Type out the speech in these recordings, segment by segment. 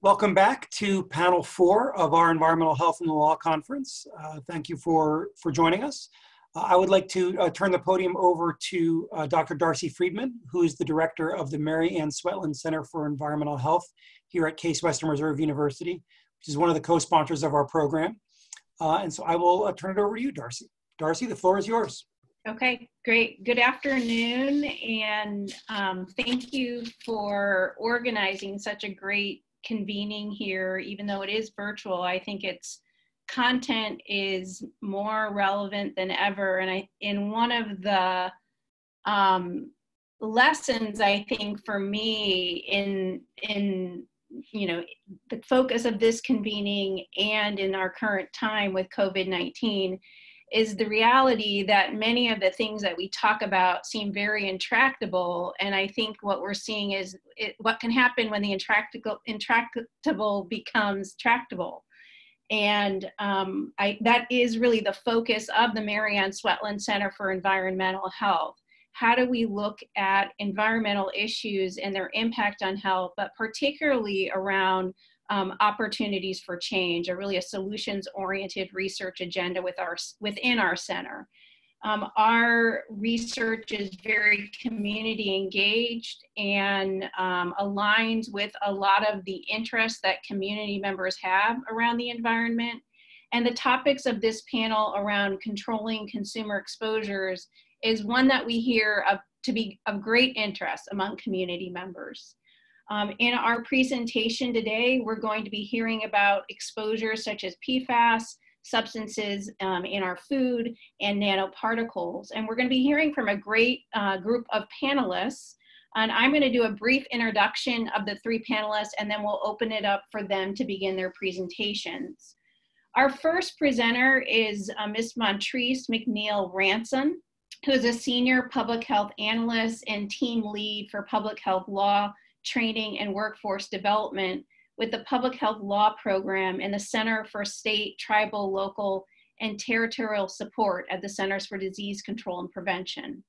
Welcome back to panel four of our Environmental Health and the Law Conference. Uh, thank you for, for joining us. Uh, I would like to uh, turn the podium over to uh, Dr. Darcy Freedman, who is the director of the Mary Ann Swetland Center for Environmental Health here at Case Western Reserve University, which is one of the co-sponsors of our program. Uh, and so I will uh, turn it over to you, Darcy. Darcy, the floor is yours. Okay, great. Good afternoon, and um, thank you for organizing such a great convening here, even though it is virtual. I think its content is more relevant than ever. And I, in one of the um, lessons, I think for me in in you know the focus of this convening and in our current time with COVID nineteen is the reality that many of the things that we talk about seem very intractable. And I think what we're seeing is it, what can happen when the intractable, intractable becomes tractable. And um, I, that is really the focus of the Mary Ann Swetland Center for Environmental Health. How do we look at environmental issues and their impact on health, but particularly around um, opportunities for change, a really a solutions-oriented research agenda with our, within our center. Um, our research is very community engaged and um, aligns with a lot of the interests that community members have around the environment. And the topics of this panel around controlling consumer exposures is one that we hear of, to be of great interest among community members. Um, in our presentation today, we're going to be hearing about exposures such as PFAS, substances um, in our food, and nanoparticles. And we're going to be hearing from a great uh, group of panelists. And I'm going to do a brief introduction of the three panelists, and then we'll open it up for them to begin their presentations. Our first presenter is uh, Ms. Montrece McNeill Ransom, who is a senior public health analyst and team lead for public health law training, and workforce development with the Public Health Law Program and the Center for State, Tribal, Local, and Territorial Support at the Centers for Disease Control and Prevention.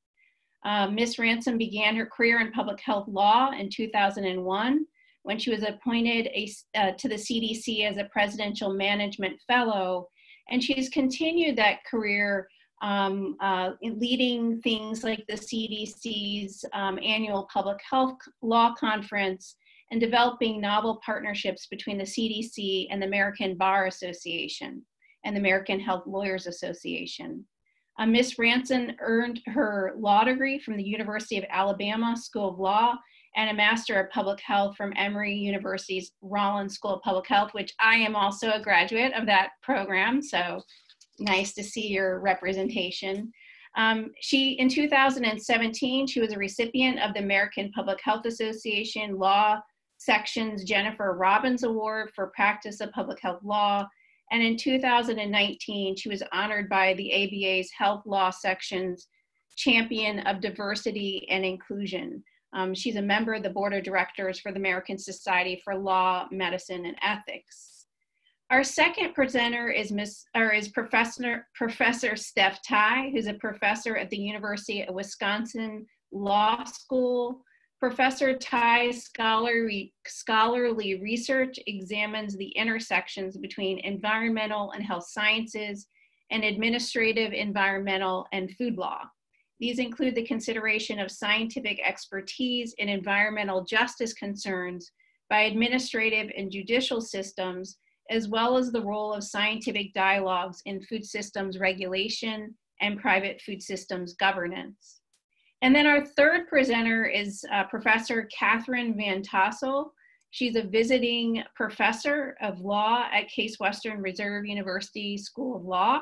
Uh, Ms. Ransom began her career in public health law in 2001 when she was appointed a, uh, to the CDC as a Presidential Management Fellow, and she's continued that career um, uh, leading things like the CDC's um, annual public health law conference and developing novel partnerships between the CDC and the American Bar Association and the American Health Lawyers Association. Uh, Ms. Ransom earned her law degree from the University of Alabama School of Law and a Master of Public Health from Emory University's Rollins School of Public Health, which I am also a graduate of that program. So nice to see your representation. Um, she, in 2017, she was a recipient of the American Public Health Association Law Section's Jennifer Robbins Award for Practice of Public Health Law. And in 2019, she was honored by the ABA's Health Law Section's Champion of Diversity and Inclusion. Um, she's a member of the board of directors for the American Society for Law, Medicine, and Ethics. Our second presenter is Miss or is Professor Professor Steph Tai, who's a professor at the University of Wisconsin Law School. Professor Tai's scholarly, scholarly research examines the intersections between environmental and health sciences and administrative, environmental, and food law. These include the consideration of scientific expertise in environmental justice concerns by administrative and judicial systems as well as the role of scientific dialogues in food systems regulation and private food systems governance. And then our third presenter is uh, Professor Katharine Van Tassel. She's a visiting professor of law at Case Western Reserve University School of Law.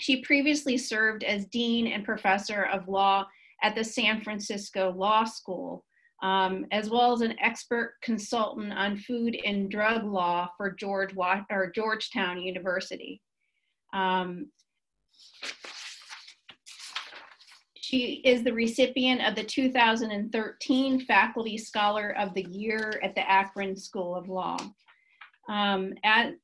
She previously served as Dean and Professor of Law at the San Francisco Law School um, as well as an expert consultant on food and drug law for George or Georgetown University. Um, she is the recipient of the 2013 Faculty Scholar of the Year at the Akron School of Law. Um, at,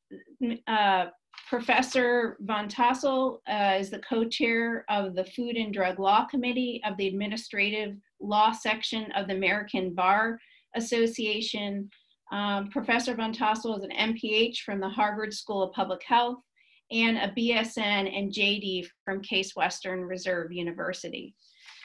uh, Professor Van Tassel uh, is the co-chair of the Food and Drug Law Committee of the Administrative Law Section of the American Bar Association. Um, Professor Van Tassel is an MPH from the Harvard School of Public Health and a BSN and JD from Case Western Reserve University.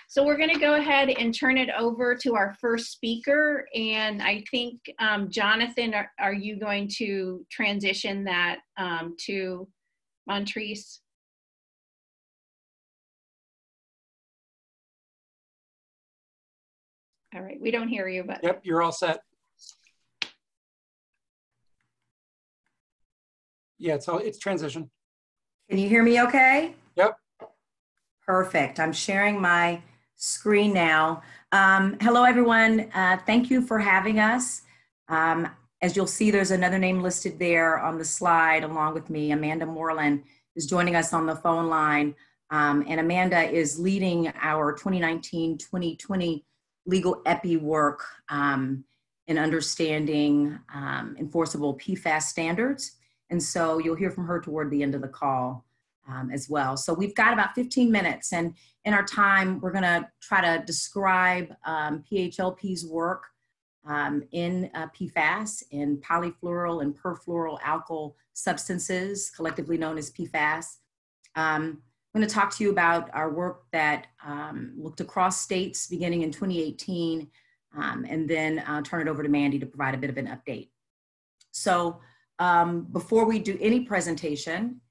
So we're going to go ahead and turn it over to our first speaker. And I think, um, Jonathan, are, are, you going to transition that um, to Montrece? All right, we don't hear you, but. Yep, you're all set. Yeah, it's all, it's transition. Can you hear me okay? Yep. Perfect. I'm sharing my screen now. Um, hello, everyone. Uh, thank you for having us. Um, as you'll see, there's another name listed there on the slide along with me. Amanda Moreland is joining us on the phone line. Um, and Amanda is leading our 2019-2020 legal EPI work um, in understanding um, enforceable PFAS standards. And so you'll hear from her toward the end of the call um, as well. So we've got about 15 minutes and in our time, we're gonna try to describe um, PHLP's work um, in uh, PFAS, in polyfluoro and perfluoroalkyl substances, collectively known as PFAS. Um, I'm gonna talk to you about our work that um, looked across states beginning in 2018, um, and then uh, turn it over to Mandy to provide a bit of an update. So um, before we do any presentation,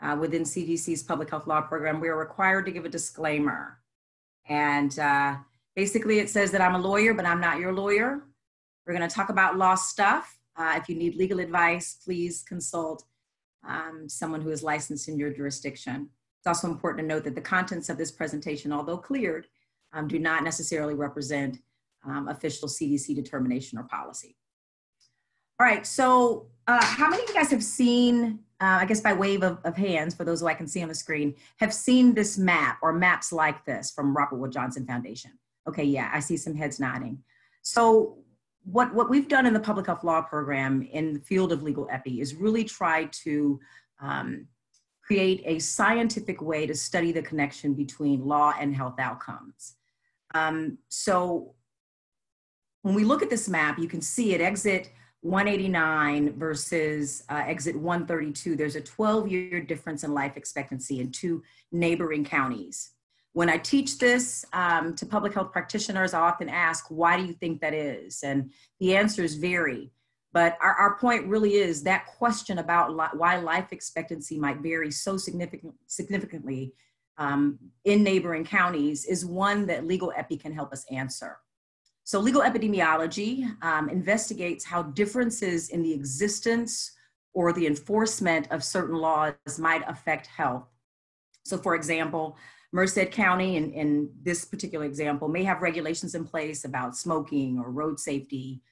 uh, within CDC's public health law program, we are required to give a disclaimer. And uh, basically, it says that I'm a lawyer, but I'm not your lawyer. We're going to talk about law stuff. Uh, if you need legal advice, please consult um, someone who is licensed in your jurisdiction. It's also important to note that the contents of this presentation, although cleared, um, do not necessarily represent um, official CDC determination or policy. All right, so uh, how many of you guys have seen uh, I guess by wave of, of, hands, for those who I can see on the screen, have seen this map or maps like this from Robert Wood Johnson Foundation. Okay, yeah, I see some heads nodding. So what, what we've done in the public health law program in the field of legal epi is really try to um, create a scientific way to study the connection between law and health outcomes. Um, so when we look at this map, you can see at exit 189 versus uh, exit 132, there's a 12 year difference in life expectancy in two neighboring counties. When I teach this um, to public health practitioners, I often ask, why do you think that is? And the answers vary. But our, our point really is that question about li why life expectancy might vary so significant, significantly um, in neighboring counties is one that legal epi can help us answer. So legal epidemiology um, investigates how differences in the existence or the enforcement of certain laws might affect health. So for example, Merced County, in, in this particular example, may have regulations in place about smoking or road safety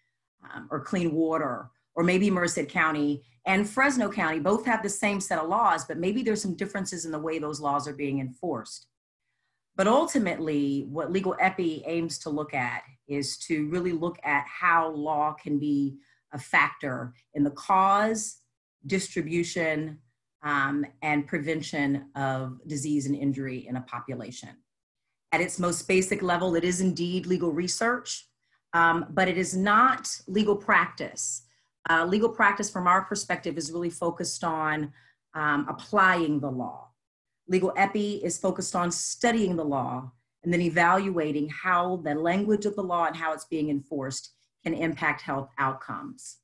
um, or clean water, or maybe Merced County and Fresno County both have the same set of laws, but maybe there's some differences in the way those laws are being enforced. But ultimately, what Legal Epi aims to look at is to really look at how law can be a factor in the cause, distribution, um, and prevention of disease and injury in a population. At its most basic level, it is indeed legal research, um, but it is not legal practice. Uh, legal practice, from our perspective, is really focused on um, applying the law. Legal epi is focused on studying the law and then evaluating how the language of the law and how it's being enforced can impact health outcomes.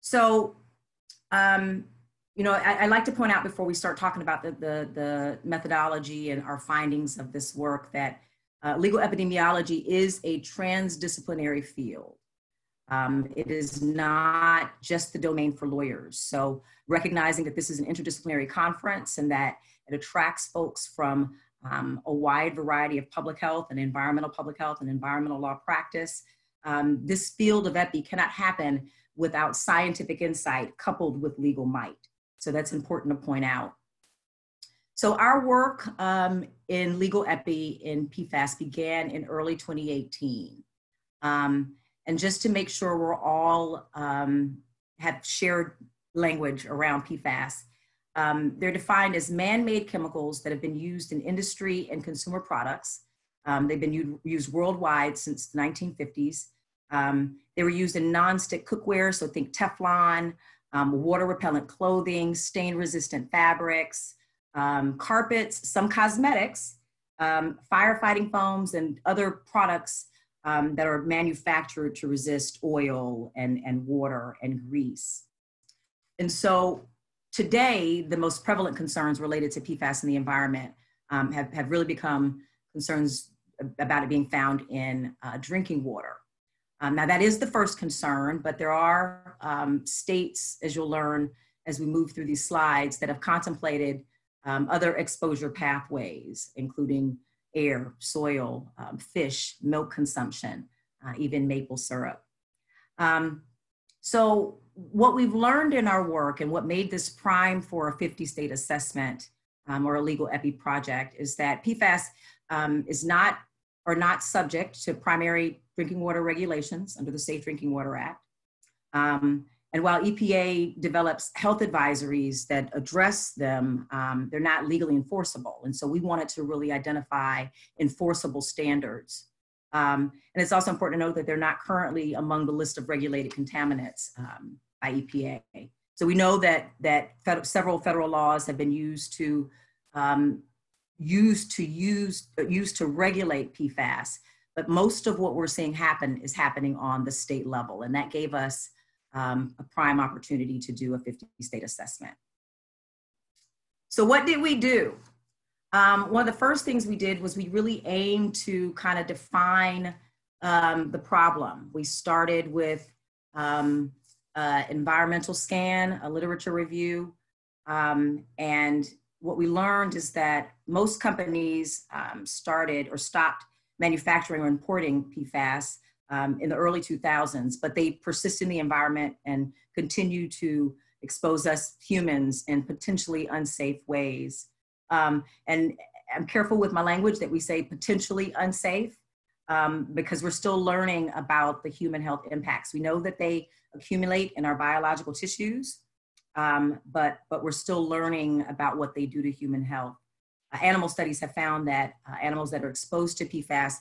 So, um, you know, I, I, like to point out before we start talking about the, the, the methodology and our findings of this work that uh, legal epidemiology is a transdisciplinary field. Um, it is not just the domain for lawyers. So recognizing that this is an interdisciplinary conference and that it attracts folks from um, a wide variety of public health and environmental public health and environmental law practice, um, this field of EPI cannot happen without scientific insight coupled with legal might. So that's important to point out. So our work um, in legal epi in PFAS began in early 2018. Um, and just to make sure we're all um, have shared language around PFAS. Um, they're defined as man-made chemicals that have been used in industry and consumer products Um, they've been used worldwide since the 1950s. Um, they were used in non-stick cookware, so think Teflon, um, water repellent clothing, stain resistant fabrics, um, carpets, some cosmetics, um, firefighting foams, and other products um, that are manufactured to resist oil and, and water and grease. And so today, the most prevalent concerns related to PFAS in the environment um, have, have really become concerns about it being found in uh, drinking water. Um, now, that is the first concern, but there are um, states, as you'll learn as we move through these slides, that have contemplated um, other exposure pathways, including air, soil, um, fish, milk consumption, uh, even maple syrup. Um, so, what we've learned in our work and what made this prime for a 50 state assessment um, or a legal EPI project is that PFAS is not are not subject to primary drinking water regulations under the Safe Drinking Water Act. Um, and while EPA develops health advisories that address them, um, they're not legally enforceable. And so we wanted to really identify enforceable standards. Um, and it's also important to note that they're not currently among the list of regulated contaminants um, by EPA. So we know that, that fed several federal laws have been used to um, used to use used to regulate PFAS, but most of what we're seeing happen is happening on the state level, and that gave us um, a prime opportunity to do a 50 state assessment. So what did we do? Um, one of the first things we did was we really aimed to kind of define um, the problem. We started with um, uh, environmental scan, a literature review, um, and what we learned is that most companies um, started or stopped manufacturing or importing PFAS um, in the early 2000s, but they persist in the environment and continue to expose us humans in potentially unsafe ways. Um, and I'm careful with my language that we say potentially unsafe um, because we're still learning about the human health impacts. We know that they accumulate in our biological tissues, um, but, but we're still learning about what they do to human health. Uh, animal studies have found that uh, animals that are exposed to PFAS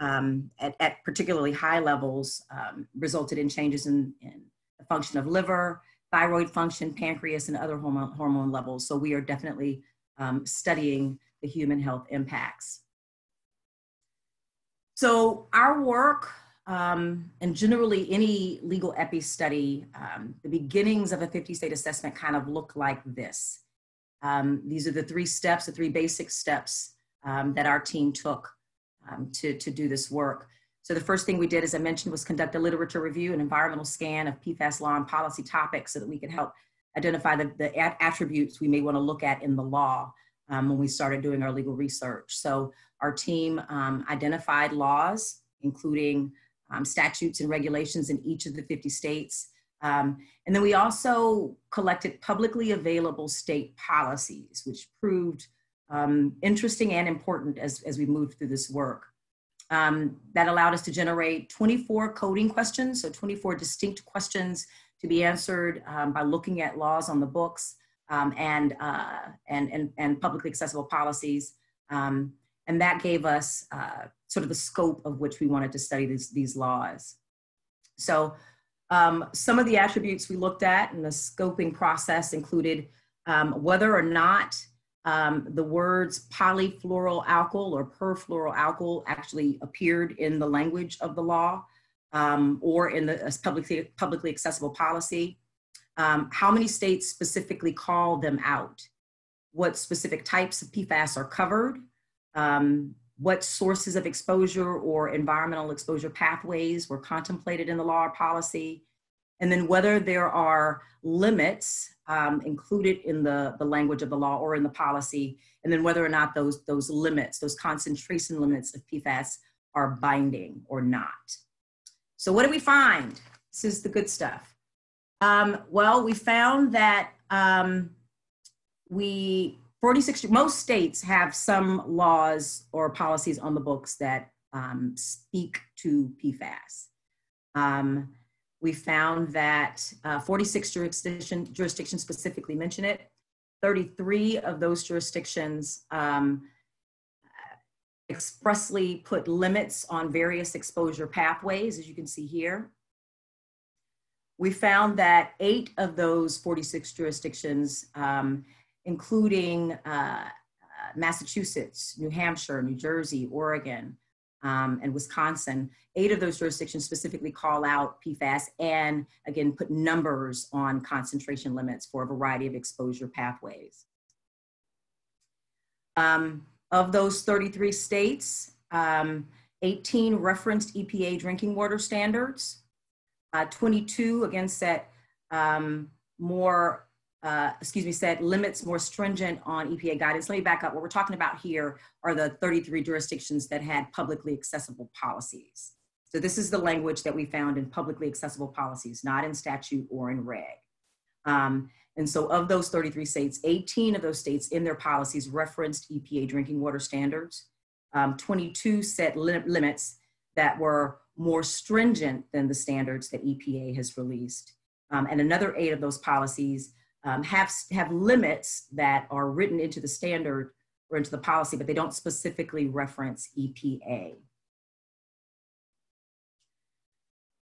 um, at, at, particularly high levels um, resulted in changes in, in, the function of liver, thyroid function, pancreas, and other hormone, hormone levels. So we are definitely um, studying the human health impacts. So our work um, and generally, any legal epi study, um, the beginnings of a 50 state assessment kind of look like this. Um, these are the three steps, the three basic steps um, that our team took um, to, to do this work. So the first thing we did, as I mentioned, was conduct a literature review, an environmental scan of PFAS law and policy topics so that we could help identify the, the attributes we may want to look at in the law um, when we started doing our legal research. So our team identified laws, including um, statutes and regulations in each of the 50 states. Um, and then we also collected publicly available state policies, which proved um, interesting and important as, as we moved through this work. Um, that allowed us to generate 24 coding questions, so 24 distinct questions to be answered um, by looking at laws on the books um, and, uh, and, and, and publicly accessible policies. and that gave us uh, sort of the scope of which we wanted to study these, these laws. So um, some of the attributes we looked at in the scoping process included um, whether or not um, the words polyfluoroalkyl or perfluoroalkyl actually appeared in the language of the law um, or in the publicly, publicly accessible policy. Um, how many states specifically call them out? What specific types of PFAS are covered? Um, what sources of exposure or environmental exposure pathways were contemplated in the law or policy, and then whether there are limits um, included in the, the language of the law or in the policy, and then whether or not those, those limits, those concentration limits of PFAS are binding or not. So what do we find? This is the good stuff. Um, well, we found that um, we 46, most states have some laws or policies on the books that um, speak to PFAS. Um, we found that uh, 46 jurisdiction, jurisdictions specifically mention it. 33 of those jurisdictions um, expressly put limits on various exposure pathways, as you can see here. We found that eight of those 46 jurisdictions, um, including uh, Massachusetts, New Hampshire, New Jersey, Oregon, um, and Wisconsin, eight of those jurisdictions specifically call out PFAS and again put numbers on concentration limits for a variety of exposure pathways. Um, of those 33 states, um, 18 referenced EPA drinking water standards. Uh, 22 again set um, more, uh, excuse me, set limits more stringent on EPA guidance. Let me back up. What we're talking about here are the 33 jurisdictions that had publicly accessible policies. So this is the language that we found in publicly accessible policies, not in statute or in reg. Um, and so of those 33 states, 18 of those states in their policies referenced EPA drinking water standards. Um, 22 set li limits that were more stringent than the standards that EPA has released. Um, and another eight of those policies um, have, have limits that are written into the standard or into the policy, but they don't specifically reference EPA.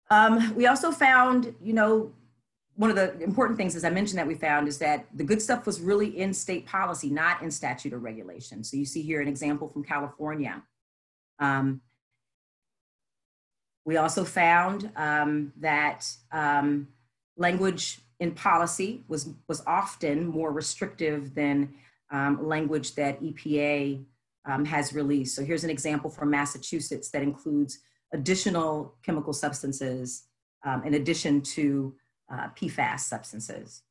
Um, we also found, you know, one of the important things, as I mentioned, that we found is that the good stuff was really in state policy, not in statute or regulation. So you see here an example from California. Um, we also found um, that um, language in policy was, was often more restrictive than um, language that EPA um, has released. So here's an example from Massachusetts that includes additional chemical substances um, in addition to uh, PFAS substances.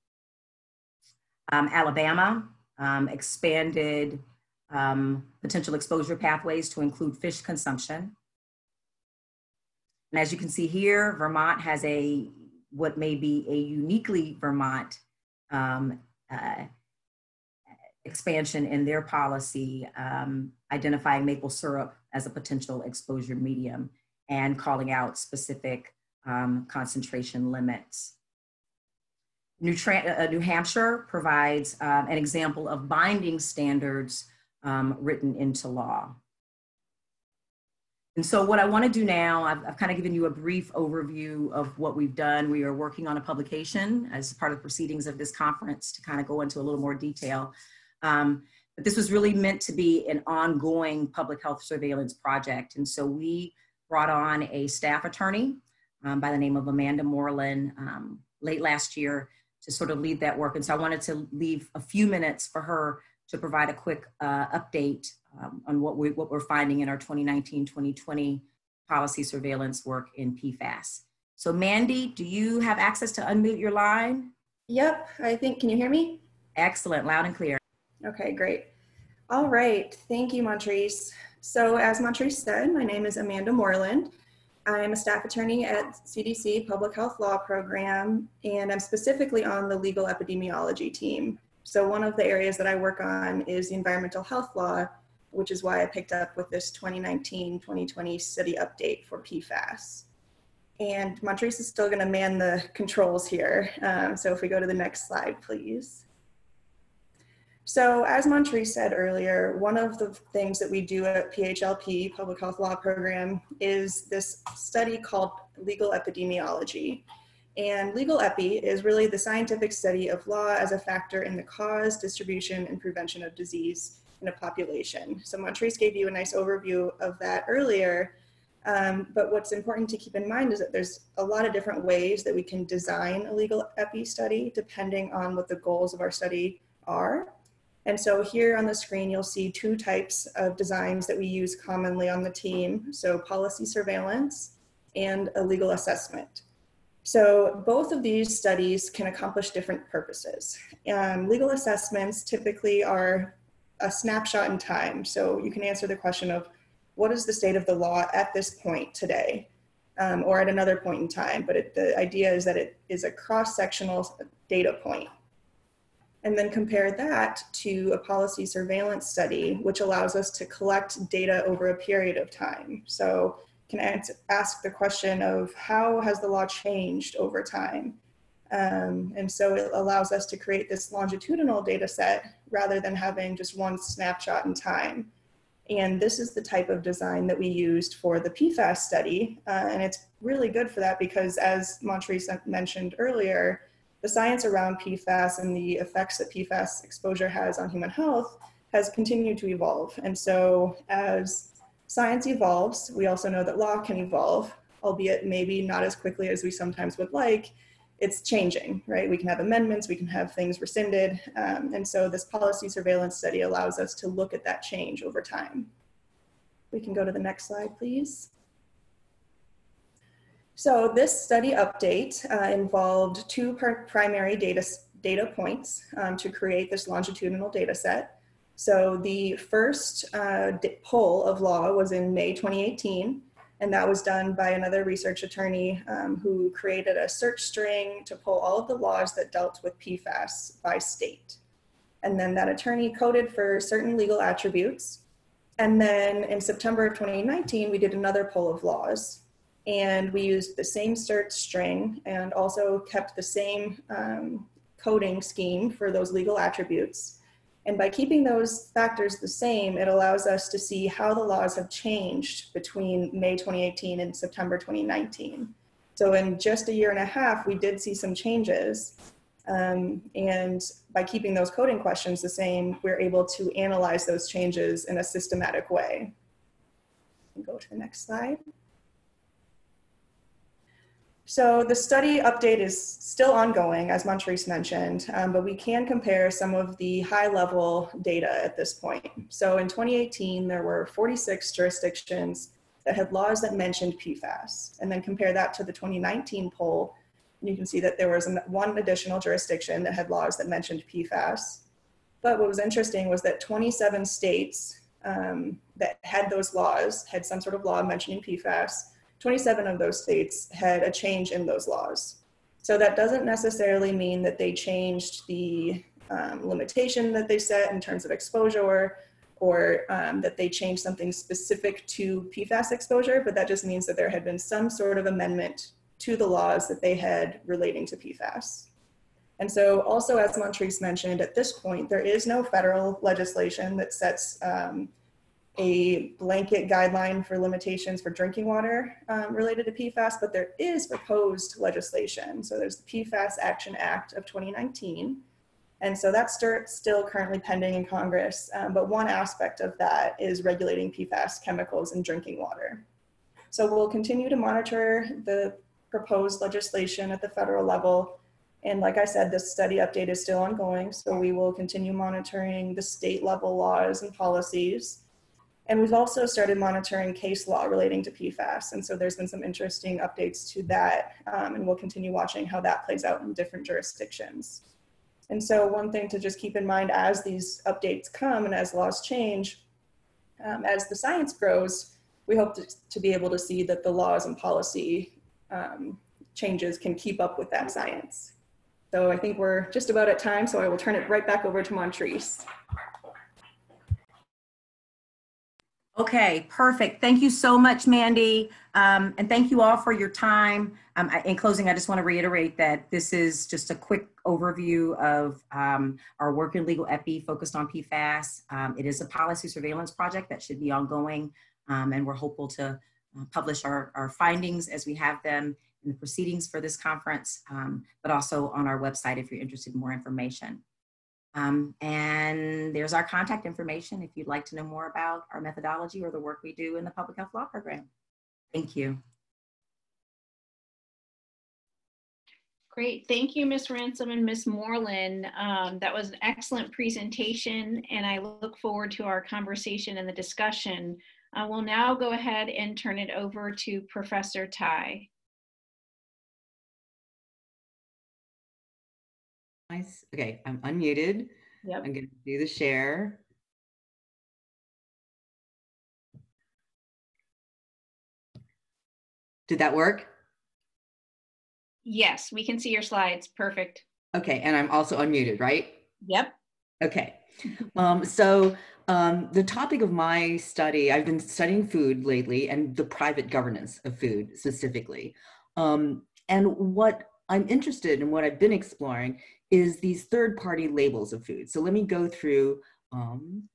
Um, Alabama um, expanded um, potential exposure pathways to include fish consumption. And as you can see here, Vermont has a, what may be a uniquely Vermont um, uh, expansion in their policy, um, identifying maple syrup as a potential exposure medium and calling out specific um, concentration limits. New, uh, New Hampshire provides um, an example of binding standards um, written into law. And so what I want to do now, I've, I've, kind of given you a brief overview of what we've done. We are working on a publication as part of the proceedings of this conference to kind of go into a little more detail. Um, but this was really meant to be an ongoing public health surveillance project. And so we brought on a staff attorney um, by the name of Amanda Moreland um, late last year to sort of lead that work. And so I wanted to leave a few minutes for her to provide a quick uh, update um, on what, we, what we're finding in our 2019-2020 policy surveillance work in PFAS. So Mandy, do you have access to unmute your line? Yep, I think, can you hear me? Excellent, loud and clear. Okay, great. All right, thank you, Montrece. So as Montrece said, my name is Amanda Moreland. I am a staff attorney at CDC Public Health Law Program, and I'm specifically on the legal epidemiology team. So one of the areas that I work on is the environmental health law, which is why I picked up with this 2019-2020 study update for PFAS. And Montrece is still gonna man the controls here. Um, so if we go to the next slide, please. So as Montrece said earlier, one of the things that we do at PHLP, Public Health Law Program, is this study called legal epidemiology. And legal epi is really the scientific study of law as a factor in the cause, distribution, and prevention of disease in a population. So Montrece gave you a nice overview of that earlier. Um, but what's important to keep in mind is that there's a lot of different ways that we can design a legal epi study depending on what the goals of our study are. And so here on the screen, you'll see two types of designs that we use commonly on the team. So policy surveillance and a legal assessment. So both of these studies can accomplish different purposes. Um, legal assessments typically are a snapshot in time. So you can answer the question of what is the state of the law at this point today um, or at another point in time. But it, the idea is that it is a cross-sectional data point and then compare that to a policy surveillance study, which allows us to collect data over a period of time. So can ask the question of how has the law changed over time? Um, and so it allows us to create this longitudinal data set rather than having just one snapshot in time. And this is the type of design that we used for the PFAS study. Uh, and it's really good for that because as Montrece mentioned earlier, the science around PFAS and the effects that PFAS exposure has on human health has continued to evolve. And so as science evolves, we also know that law can evolve, albeit maybe not as quickly as we sometimes would like. It's changing, right? We can have amendments, we can have things rescinded. Um, and so this policy surveillance study allows us to look at that change over time. We can go to the next slide, please. So this study update uh, involved two primary data, data points um, to create this longitudinal data set. So the first uh, poll of law was in May 2018, and that was done by another research attorney um, who created a search string to pull all of the laws that dealt with PFAS by state. And then that attorney coded for certain legal attributes. And then in September of 2019, we did another poll of laws and we used the same search string and also kept the same um, coding scheme for those legal attributes. And by keeping those factors the same, it allows us to see how the laws have changed between May 2018 and September 2019. So in just a year and a half, we did see some changes. Um, and by keeping those coding questions the same, we're able to analyze those changes in a systematic way. Go to the next slide. So the study update is still ongoing, as Montrece mentioned, um, but we can compare some of the high level data at this point. So in 2018, there were 46 jurisdictions that had laws that mentioned PFAS, and then compare that to the 2019 poll, and you can see that there was one additional jurisdiction that had laws that mentioned PFAS. But what was interesting was that 27 states um, that had those laws, had some sort of law mentioning PFAS, 27 of those states had a change in those laws. So that doesn't necessarily mean that they changed the um, limitation that they set in terms of exposure or um, that they changed something specific to PFAS exposure, but that just means that there had been some sort of amendment to the laws that they had relating to PFAS. And so also as Montrece mentioned, at this point, there is no federal legislation that sets um, a blanket guideline for limitations for drinking water um, related to PFAS, but there is proposed legislation. So there's the PFAS Action Act of 2019. And so that's still currently pending in Congress. Um, but one aspect of that is regulating PFAS chemicals in drinking water. So we'll continue to monitor the proposed legislation at the federal level. And like I said, this study update is still ongoing. So we will continue monitoring the state level laws and policies and we've also started monitoring case law relating to PFAS. And so there's been some interesting updates to that. Um, and we'll continue watching how that plays out in different jurisdictions. And so one thing to just keep in mind as these updates come and as laws change, um, as the science grows, we hope to, to, be able to see that the laws and policy um, changes can keep up with that science. So I think we're just about at time, so I will turn it right back over to Montrece. Okay, perfect. Thank you so much, Mandy. Um, and thank you all for your time. Um, I, in closing, I just want to reiterate that this is just a quick overview of um, our work in legal epi focused on PFAS. Um, it is a policy surveillance project that should be ongoing, um, and we're hopeful to uh, publish our, our findings as we have them in the proceedings for this conference, um, but also on our website if you're interested in more information. Um, and there's our contact information if you'd like to know more about our methodology or the work we do in the public health law program. Thank you. Great. Thank you, Ms. Ransom and Ms. Moreland. Um, that was an excellent presentation, and I look forward to our conversation and the discussion. I will now go ahead and turn it over to Professor Tai. Nice. Okay, I'm unmuted. Yep. I'm going to do the share. Did that work? Yes, we can see your slides. Perfect. Okay, and I'm also unmuted, right? Yep. Okay. um, so um, the topic of my study, I've been studying food lately and the private governance of food specifically. Um, and what I'm interested in, what I've been exploring, is these third party labels of food. So let me go through um,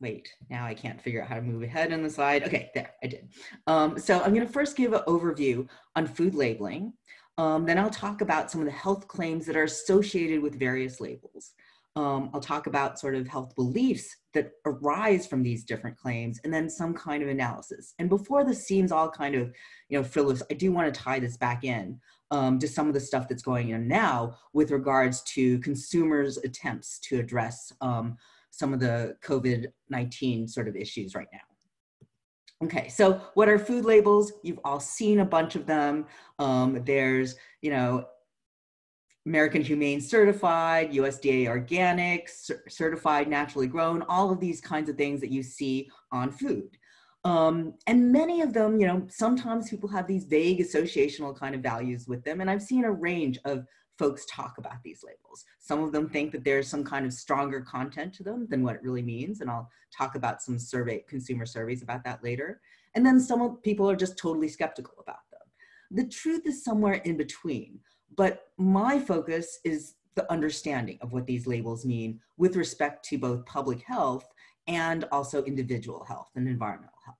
wait, now I can't figure out how to move ahead in the slide. Okay, there, I did. Um, so I'm gonna first give an overview on food labeling. Um, then I'll talk about some of the health claims that are associated with various labels. Um, I'll talk about sort of health beliefs that arise from these different claims and then some kind of analysis. And before this seems all kind of, you know, frivolous, I do want to tie this back in um, to some of the stuff that's going on now with regards to consumers' attempts to address um, some of the COVID-19 sort of issues right now. Okay, so what are food labels? You've all seen a bunch of them. Um, there's, you know, American Humane Certified, USDA Organic, Certified Naturally Grown, all of these kinds of things that you see on food. Um, and many of them, you know, sometimes people have these vague associational kind of values with them. And I've seen a range of folks talk about these labels. Some of them think that there's some kind of stronger content to them than what it really means. And I'll talk about some survey, consumer surveys about that later. And then some people are just totally skeptical about them. The truth is somewhere in between. But my focus is the understanding of what these labels mean with respect to both public health and also individual health and environmental health.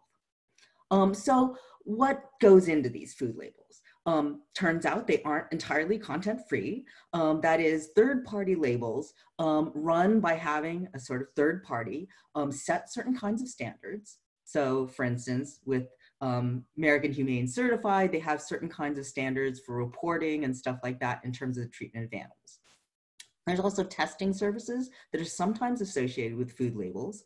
Um, so what goes into these food labels? Um, turns out they aren't entirely content free. Um, that is third party labels um, run by having a sort of third party um, set certain kinds of standards. So for instance, with um, American Humane Certified, they have certain kinds of standards for reporting and stuff like that in terms of the treatment of animals. There's also testing services that are sometimes associated with food labels,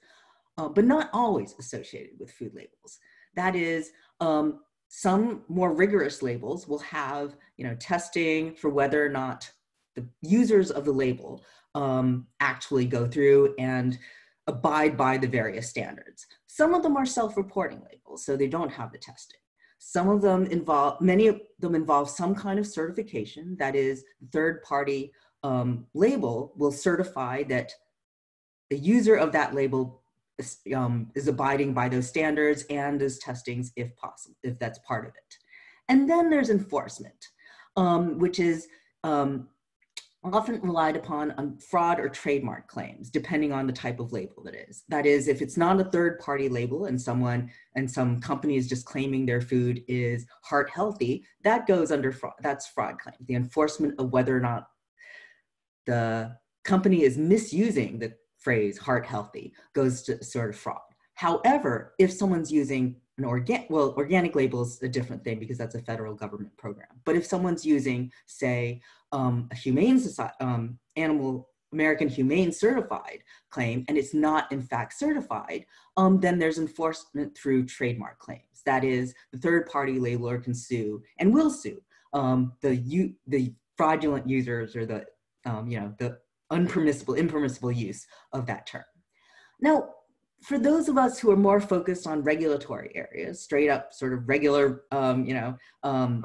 uh, but not always associated with food labels. That is, um, some more rigorous labels will have you know, testing for whether or not the users of the label um, actually go through and abide by the various standards. Some of them are self-reporting labels, so they don't have the testing. Some of them involve, many of them involve some kind of certification, that is, third party um, label will certify that the user of that label is, um, is abiding by those standards and those testings if possible, if that's part of it. And then there's enforcement, um, which is um, often relied upon on fraud or trademark claims, depending on the type of label that is. That is, if it's not a third party label and someone and some company is just claiming their food is heart healthy, that goes under fraud. That's fraud claim. The enforcement of whether or not the company is misusing the phrase heart healthy goes to sort of fraud. However, if someone's using an organic, well, organic label is a different thing because that's a federal government program. But if someone's using, say, um, a humane society, um, animal American Humane Certified claim and it's not in fact certified, um, then there's enforcement through trademark claims. That is, the third party labeler can sue and will sue um, the, the fraudulent users or the, um, you know, the unpermissible, impermissible use of that term. Now, for those of us who are more focused on regulatory areas, straight up sort of regular, um, you know, um,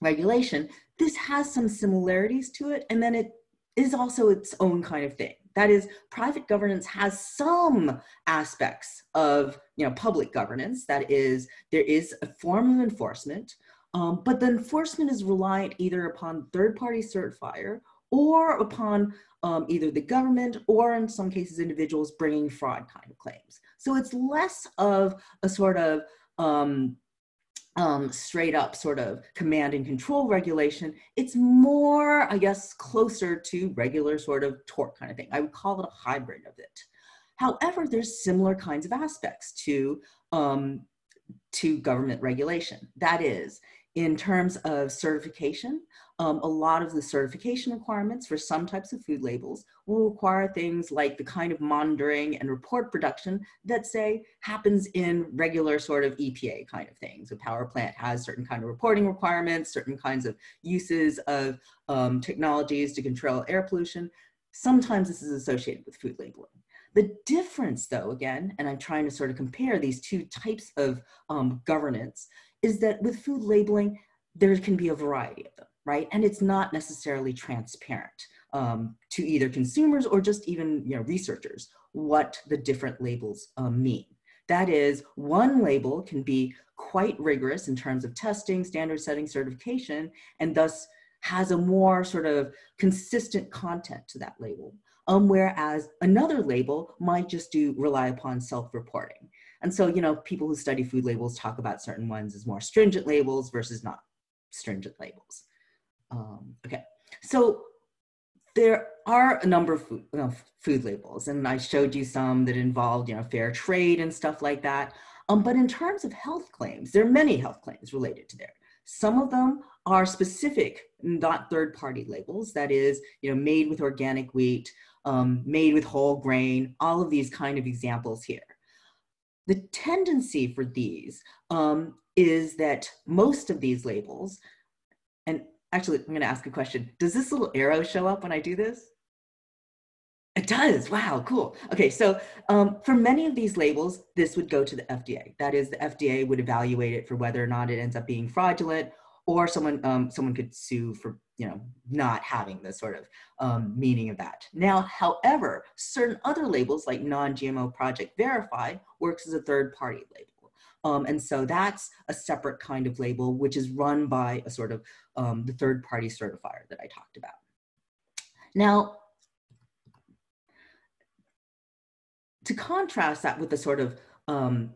regulation, this has some similarities to it, and then it is also its own kind of thing. That is, private governance has some aspects of you know public governance. That is, there is a form of enforcement, um, but the enforcement is reliant either upon third-party certifier or upon um, either the government or in some cases individuals bringing fraud kind of claims. So it's less of a sort of um, um, straight up sort of command and control regulation. It's more, I guess, closer to regular sort of tort kind of thing. I would call it a hybrid of it. However, there's similar kinds of aspects to, um, to government regulation. That is, in terms of certification, um, a lot of the certification requirements for some types of food labels will require things like the kind of monitoring and report production that say happens in regular sort of EPA kind of things. A power plant has certain kind of reporting requirements, certain kinds of uses of um, technologies to control air pollution. Sometimes this is associated with food labeling. The difference though, again, and I'm trying to sort of compare these two types of um, governance is that with food labeling, there can be a variety of them, right? And it's not necessarily transparent um, to either consumers or just even you know, researchers what the different labels um, mean. That is, one label can be quite rigorous in terms of testing, standard setting, certification, and thus has a more sort of consistent content to that label. Um, whereas another label might just do rely upon self-reporting. And so, you know, people who study food labels talk about certain ones as more stringent labels versus not stringent labels. Um, okay, so there are a number of food, food, labels, and I showed you some that involved, you know, fair trade and stuff like that. Um, but in terms of health claims, there are many health claims related to there. Some of them are specific, not third-party labels. That is, you know, made with organic wheat, um, made with whole grain. All of these kind of examples here. The tendency for these um, is that most of these labels, and actually, I'm going to ask a question. Does this little arrow show up when I do this? It does. Wow, cool. Okay, so um, for many of these labels, this would go to the FDA. That is, the FDA would evaluate it for whether or not it ends up being fraudulent, or someone um, someone could sue for you know not having the sort of um, meaning of that. Now, however, certain other labels like non-GMO Project Verified works as a third-party label. Um, and so that's a separate kind of label, which is run by a sort of um, the third party certifier that I talked about. Now, to contrast that with the sort of um,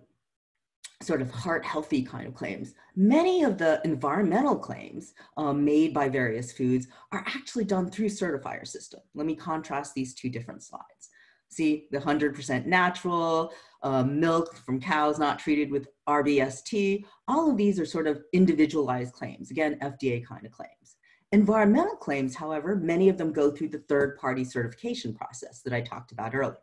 sort of heart healthy kind of claims, many of the environmental claims um, made by various foods are actually done through certifier system. Let me contrast these two different slides. See the 100% natural, uh, milk from cows not treated with RBST. All of these are sort of individualized claims, again, FDA kind of claims. Environmental claims, however, many of them go through the third party certification process that I talked about earlier.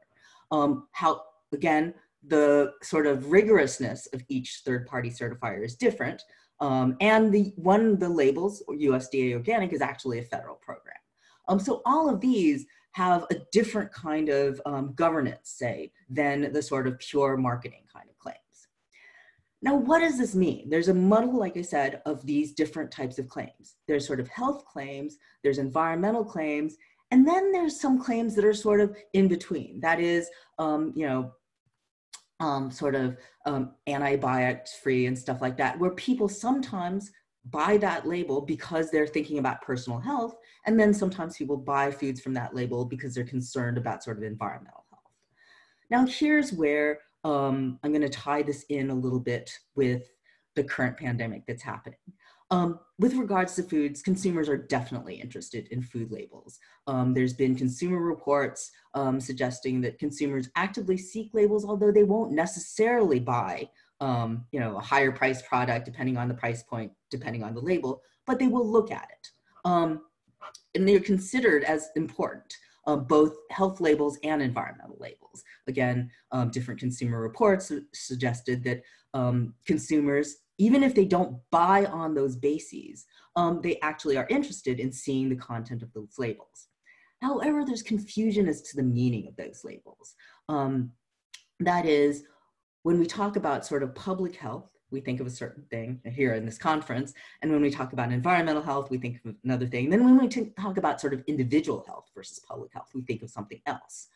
Um, how, again, the sort of rigorousness of each third party certifier is different. Um, and the one the labels, USDA Organic, is actually a federal program. Um, so all of these have a different kind of um, governance, say, than the sort of pure marketing kind of claims. Now, what does this mean? There's a muddle, like I said, of these different types of claims. There's sort of health claims, there's environmental claims, and then there's some claims that are sort of in between. That is, um, you know, um, sort of um, antibiotics free and stuff like that, where people sometimes buy that label because they're thinking about personal health. And then sometimes people buy foods from that label because they're concerned about sort of environmental health. Now, here's where um, I'm going to tie this in a little bit with the current pandemic that's happening. Um, with regards to foods, consumers are definitely interested in food labels. Um, there's been consumer reports um, suggesting that consumers actively seek labels, although they won't necessarily buy um, you know, a higher price product depending on the price point, depending on the label, but they will look at it. Um, and they're considered as important, uh, both health labels and environmental labels. Again, um, different consumer reports suggested that um, consumers, even if they don't buy on those bases, um, they actually are interested in seeing the content of those labels. However, there's confusion as to the meaning of those labels. Um, that is, when we talk about sort of public health, we think of a certain thing here in this conference. And when we talk about environmental health, we think of another thing. Then when we talk about sort of individual health versus public health, we think of something else.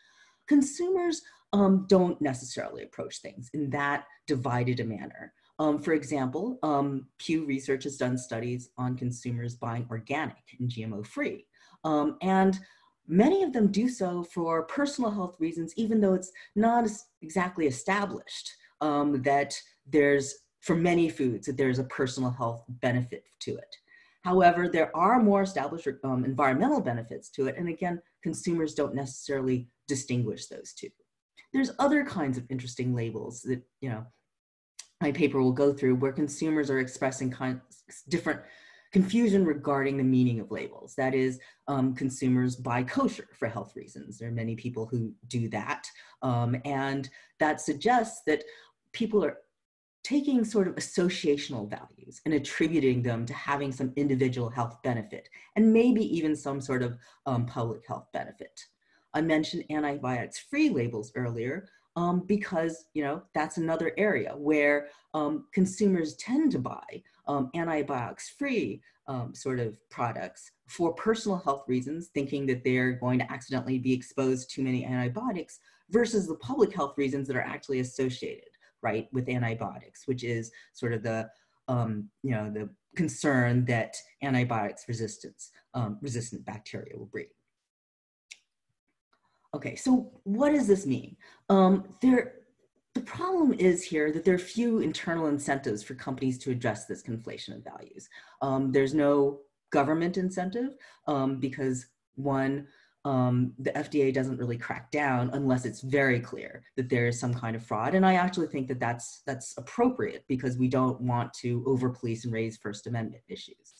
Consumers um, don't necessarily approach things in that divided a manner. Um, for example, um, Pew Research has done studies on consumers buying organic and GMO free. Um, and Many of them do so for personal health reasons, even though it's not exactly established um, that there's, for many foods, that there's a personal health benefit to it. However, there are more established um, environmental benefits to it. And again, consumers don't necessarily distinguish those two. There's other kinds of interesting labels that, you know, my paper will go through where consumers are expressing different confusion regarding the meaning of labels. That is, um, consumers buy kosher for health reasons. There are many people who do that. Um, and that suggests that people are taking sort of associational values and attributing them to having some individual health benefit and maybe even some sort of um, public health benefit. I mentioned antibiotics free labels earlier um, because you know that's another area where um, consumers tend to buy um, antibiotics free um, sort of products for personal health reasons, thinking that they're going to accidentally be exposed to many antibiotics versus the public health reasons that are actually associated, right, with antibiotics, which is sort of the, um, you know, the concern that antibiotics resistance, um, resistant bacteria will breed. Okay, so what does this mean? Um, there, the problem is here that there are few internal incentives for companies to address this conflation of values. Um, there's no government incentive um, because one, um, the FDA doesn't really crack down unless it's very clear that there is some kind of fraud. And I actually think that that's, that's appropriate because we don't want to over police and raise First Amendment issues.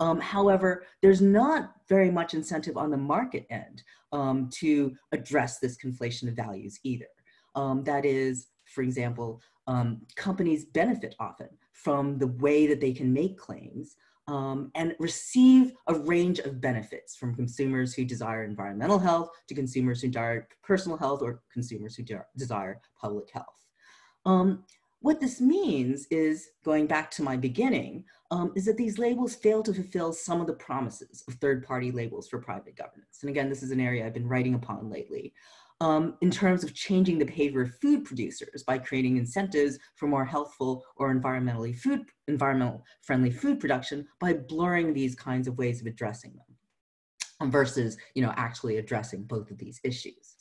Um, however, there's not very much incentive on the market end um, to address this conflation of values either. Um, that is, for example, um, companies benefit often from the way that they can make claims um, and receive a range of benefits from consumers who desire environmental health to consumers who desire personal health or consumers who de desire public health. Um, what this means is, going back to my beginning, um, is that these labels fail to fulfill some of the promises of third-party labels for private governance. And again, this is an area I've been writing upon lately um, in terms of changing the behavior of food producers by creating incentives for more healthful or environmentally food, environmental friendly food production by blurring these kinds of ways of addressing them versus, you know, actually addressing both of these issues.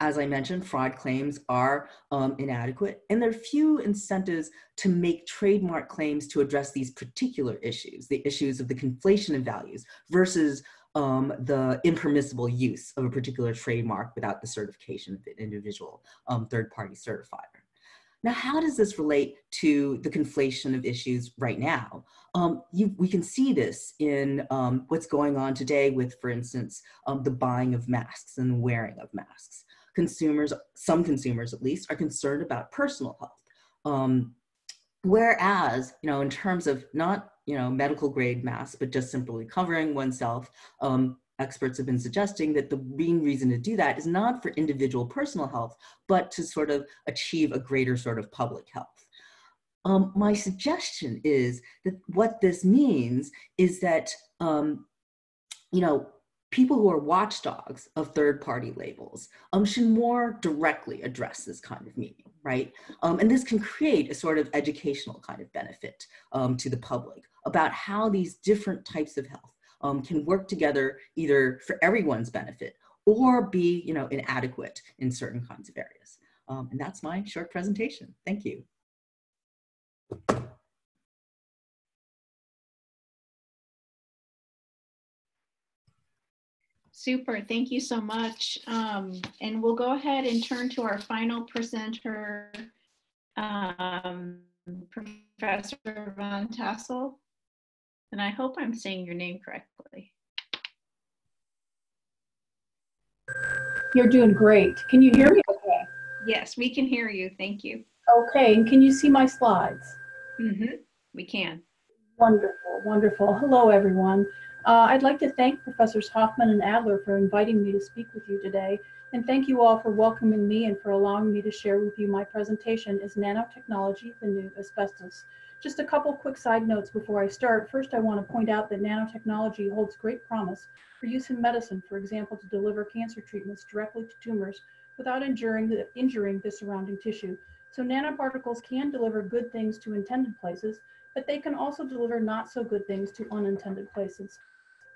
As I mentioned, fraud claims are um, inadequate, and there are few incentives to make trademark claims to address these particular issues, the issues of the conflation of values versus um, the impermissible use of a particular trademark without the certification of an individual um, third-party certifier. Now, how does this relate to the conflation of issues right now? Um, you, we can see this in um, what's going on today with, for instance, um, the buying of masks and wearing of masks. Consumers, some consumers at least, are concerned about personal health. Whereas, you know, in terms of not you know, medical grade masks, but just simply covering oneself. Um, experts have been suggesting that the main reason to do that is not for individual personal health, but to sort of achieve a greater sort of public health. Um, my suggestion is that what this means is that, um, you know, people who are watchdogs of third party labels um, should more directly address this kind of meaning, right? Um, and this can create a sort of educational kind of benefit um, to the public about how these different types of health um, can work together either for everyone's benefit or be, you know, inadequate in certain kinds of areas. Um, and that's my short presentation. Thank you. Super, thank you so much. Um, and we'll go ahead and turn to our final presenter, um, Professor Van Tassel. And I hope I'm saying your name correctly. You're doing great. Can you hear me okay? Yes, we can hear you. Thank you. Okay, and can you see my slides? Mm-hmm. We can. Wonderful, wonderful. Hello, everyone. Uh, I'd like to thank Professors Hoffman and Adler for inviting me to speak with you today, and thank you all for welcoming me and for allowing me to share with you my presentation is Nanotechnology, the New Asbestos. Just a couple quick side notes before I start. First, I want to point out that nanotechnology holds great promise for use in medicine, for example, to deliver cancer treatments directly to tumors without injuring the, injuring the surrounding tissue. So nanoparticles can deliver good things to intended places, but they can also deliver not so good things to unintended places.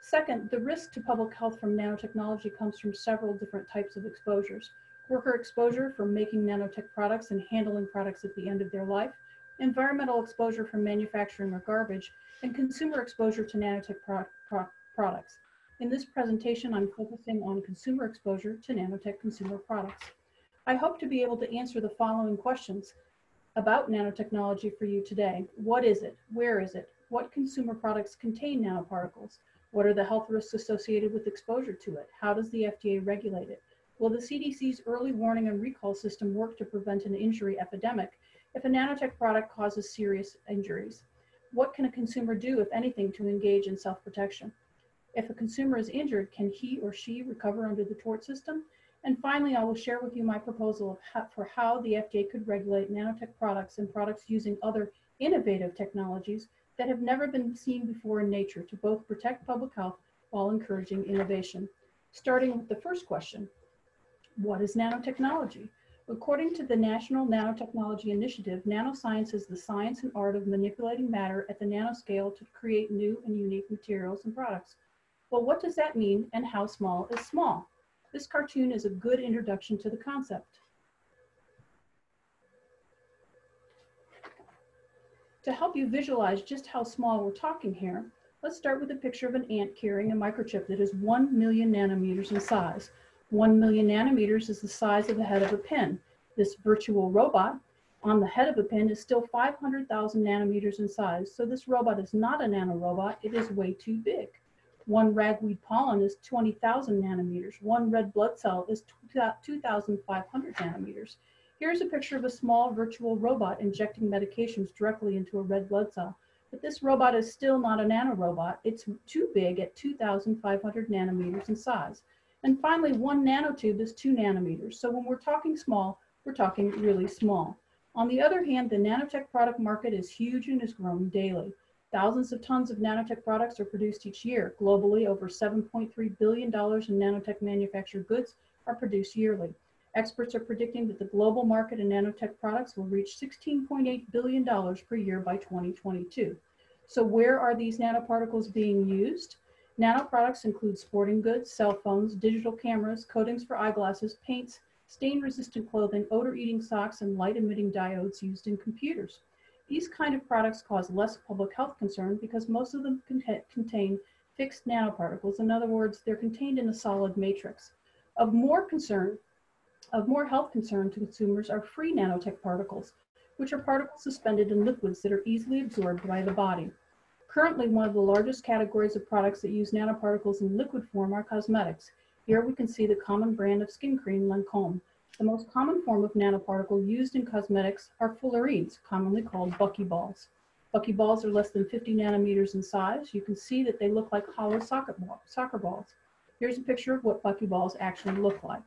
Second, the risk to public health from nanotechnology comes from several different types of exposures. Worker exposure from making nanotech products and handling products at the end of their life, environmental exposure from manufacturing or garbage, and consumer exposure to nanotech pro pro products. In this presentation, I'm focusing on consumer exposure to nanotech consumer products. I hope to be able to answer the following questions about nanotechnology for you today. What is it? Where is it? What consumer products contain nanoparticles? What are the health risks associated with exposure to it? How does the FDA regulate it? Will the CDC's early warning and recall system work to prevent an injury epidemic if a nanotech product causes serious injuries? What can a consumer do, if anything, to engage in self-protection? If a consumer is injured, can he or she recover under the tort system? And finally, I will share with you my proposal how, for how the FDA could regulate nanotech products and products using other innovative technologies that have never been seen before in nature to both protect public health while encouraging innovation. Starting with the first question, what is nanotechnology? According to the National Nanotechnology Initiative, nanoscience is the science and art of manipulating matter at the nanoscale to create new and unique materials and products. Well, what does that mean and how small is small? This cartoon is a good introduction to the concept. To help you visualize just how small we're talking here, let's start with a picture of an ant carrying a microchip that is 1 million nanometers in size. 1 million nanometers is the size of the head of a pin. This virtual robot on the head of a pin is still 500,000 nanometers in size. So this robot is not a nanorobot, it is way too big. One ragweed pollen is 20,000 nanometers. One red blood cell is 2,500 nanometers. Here's a picture of a small virtual robot injecting medications directly into a red blood cell. But this robot is still not a nanorobot. It's too big at 2,500 nanometers in size. And finally, one nanotube is two nanometers. So when we're talking small, we're talking really small. On the other hand, the nanotech product market is huge and is growing daily. Thousands of tons of nanotech products are produced each year. Globally, over $7.3 billion in nanotech manufactured goods are produced yearly. Experts are predicting that the global market in nanotech products will reach $16.8 billion per year by 2022. So where are these nanoparticles being used? Nanoproducts include sporting goods, cell phones, digital cameras, coatings for eyeglasses, paints, stain-resistant clothing, odor-eating socks, and light-emitting diodes used in computers. These kind of products cause less public health concern because most of them contain fixed nanoparticles. In other words, they're contained in a solid matrix. Of more concern, of more health concern to consumers are free nanotech particles, which are particles suspended in liquids that are easily absorbed by the body. Currently, one of the largest categories of products that use nanoparticles in liquid form are cosmetics. Here we can see the common brand of skin cream, Lancome. The most common form of nanoparticle used in cosmetics are fullerenes, commonly called buckyballs. Buckyballs are less than 50 nanometers in size. You can see that they look like hollow soccer, ball, soccer balls. Here's a picture of what buckyballs actually look like.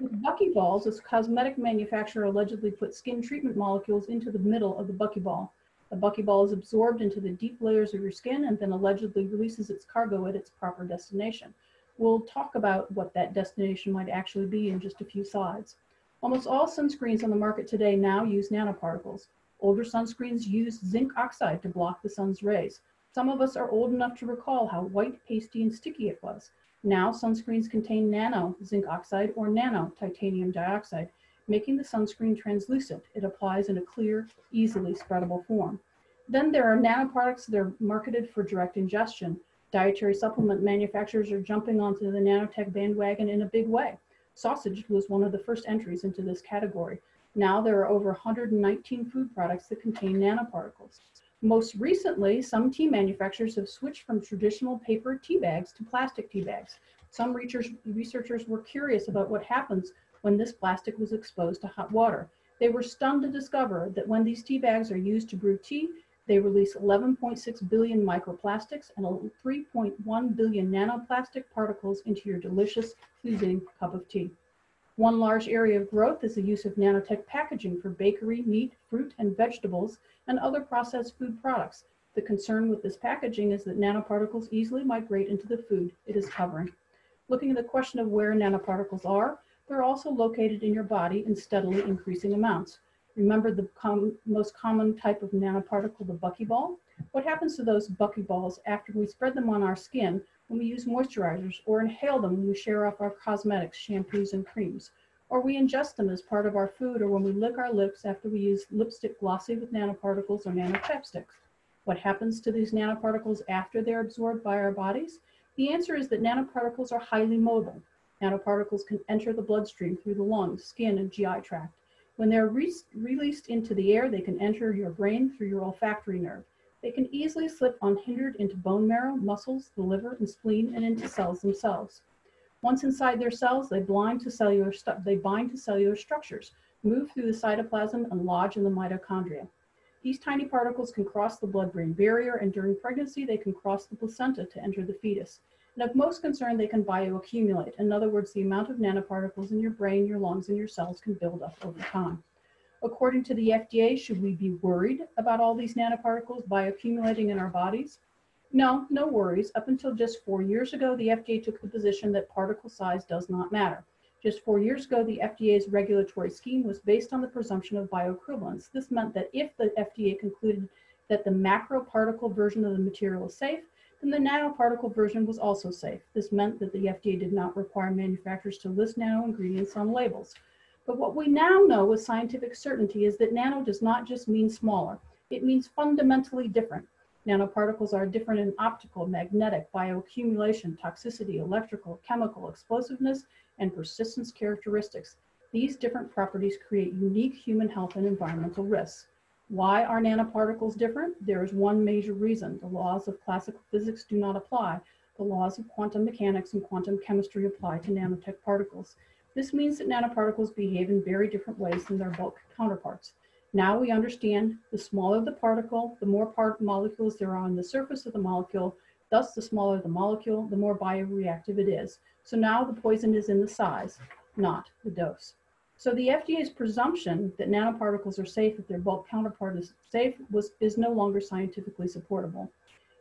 With buckyballs, this cosmetic manufacturer allegedly put skin treatment molecules into the middle of the buckyball. The buckyball is absorbed into the deep layers of your skin and then allegedly releases its cargo at its proper destination. We'll talk about what that destination might actually be in just a few slides. Almost all sunscreens on the market today now use nanoparticles. Older sunscreens used zinc oxide to block the sun's rays. Some of us are old enough to recall how white, pasty, and sticky it was. Now sunscreens contain nano zinc oxide or nano titanium dioxide, making the sunscreen translucent. It applies in a clear, easily spreadable form. Then there are nanoproducts that are marketed for direct ingestion. Dietary supplement manufacturers are jumping onto the nanotech bandwagon in a big way. Sausage was one of the first entries into this category. Now there are over 119 food products that contain nanoparticles. Most recently, some tea manufacturers have switched from traditional paper tea bags to plastic tea bags. Some researchers were curious about what happens when this plastic was exposed to hot water. They were stunned to discover that when these tea bags are used to brew tea, they release 11.6 billion microplastics and 3.1 billion nanoplastic particles into your delicious, soothing cup of tea. One large area of growth is the use of nanotech packaging for bakery, meat, fruit, and vegetables, and other processed food products. The concern with this packaging is that nanoparticles easily migrate into the food it is covering. Looking at the question of where nanoparticles are, they're also located in your body in steadily increasing amounts. Remember the com most common type of nanoparticle, the buckyball? What happens to those buckyballs after we spread them on our skin when we use moisturizers or inhale them when we share off our cosmetics, shampoos, and creams? Or we ingest them as part of our food or when we lick our lips after we use lipstick glossy with nanoparticles or nano chapsticks. What happens to these nanoparticles after they're absorbed by our bodies? The answer is that nanoparticles are highly mobile. Nanoparticles can enter the bloodstream through the lungs, skin, and GI tract. When they're re released into the air, they can enter your brain through your olfactory nerve. They can easily slip unhindered into bone marrow, muscles, the liver, and spleen, and into cells themselves. Once inside their cells, they, bind to cellular they bind to cellular structures, move through the cytoplasm, and lodge in the mitochondria. These tiny particles can cross the blood-brain barrier, and during pregnancy, they can cross the placenta to enter the fetus. And of most concern, they can bioaccumulate. In other words, the amount of nanoparticles in your brain, your lungs, and your cells can build up over time. According to the FDA, should we be worried about all these nanoparticles bioaccumulating in our bodies? No, no worries. Up until just four years ago, the FDA took the position that particle size does not matter. Just four years ago, the FDA's regulatory scheme was based on the presumption of bioequivalence. This meant that if the FDA concluded that the macro particle version of the material is safe, then the nanoparticle version was also safe. This meant that the FDA did not require manufacturers to list nano ingredients on labels. But what we now know with scientific certainty is that nano does not just mean smaller, it means fundamentally different. Nanoparticles are different in optical, magnetic, bioaccumulation, toxicity, electrical, chemical, explosiveness, and persistence characteristics. These different properties create unique human health and environmental risks. Why are nanoparticles different? There is one major reason. The laws of classical physics do not apply. The laws of quantum mechanics and quantum chemistry apply to nanotech particles. This means that nanoparticles behave in very different ways than their bulk counterparts. Now we understand the smaller the particle, the more part molecules there are on the surface of the molecule, thus the smaller the molecule, the more bioreactive it is. So now the poison is in the size, not the dose. So the FDA's presumption that nanoparticles are safe if their bulk counterpart is safe was, is no longer scientifically supportable.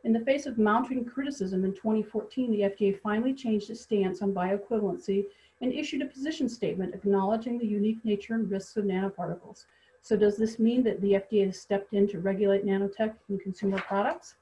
In the face of mounting criticism in 2014, the FDA finally changed its stance on bioequivalency and issued a position statement acknowledging the unique nature and risks of nanoparticles. So does this mean that the FDA has stepped in to regulate nanotech in consumer products?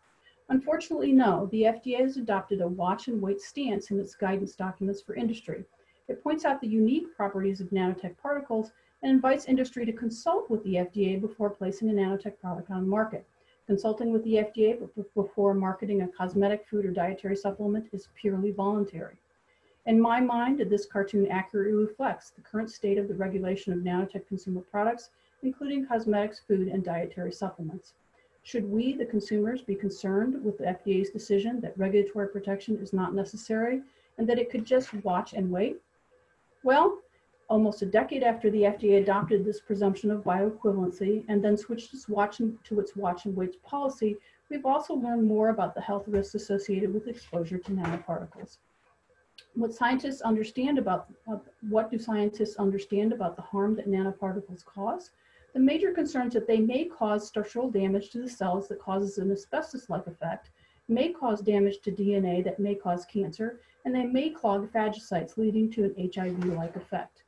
Unfortunately, no. The FDA has adopted a watch and wait stance in its guidance documents for industry. It points out the unique properties of nanotech particles and invites industry to consult with the FDA before placing a nanotech product on the market. Consulting with the FDA before marketing a cosmetic, food, or dietary supplement is purely voluntary. In my mind, this cartoon accurately reflects the current state of the regulation of nanotech consumer products including cosmetics, food, and dietary supplements. Should we, the consumers, be concerned with the FDA's decision that regulatory protection is not necessary and that it could just watch and wait? Well, almost a decade after the FDA adopted this presumption of bioequivalency and then switched its watch and, to its watch and wait policy, we've also learned more about the health risks associated with exposure to nanoparticles. What scientists understand about, uh, what do scientists understand about the harm that nanoparticles cause? The major concerns that they may cause structural damage to the cells that causes an asbestos-like effect, may cause damage to DNA that may cause cancer, and they may clog phagocytes leading to an HIV-like effect.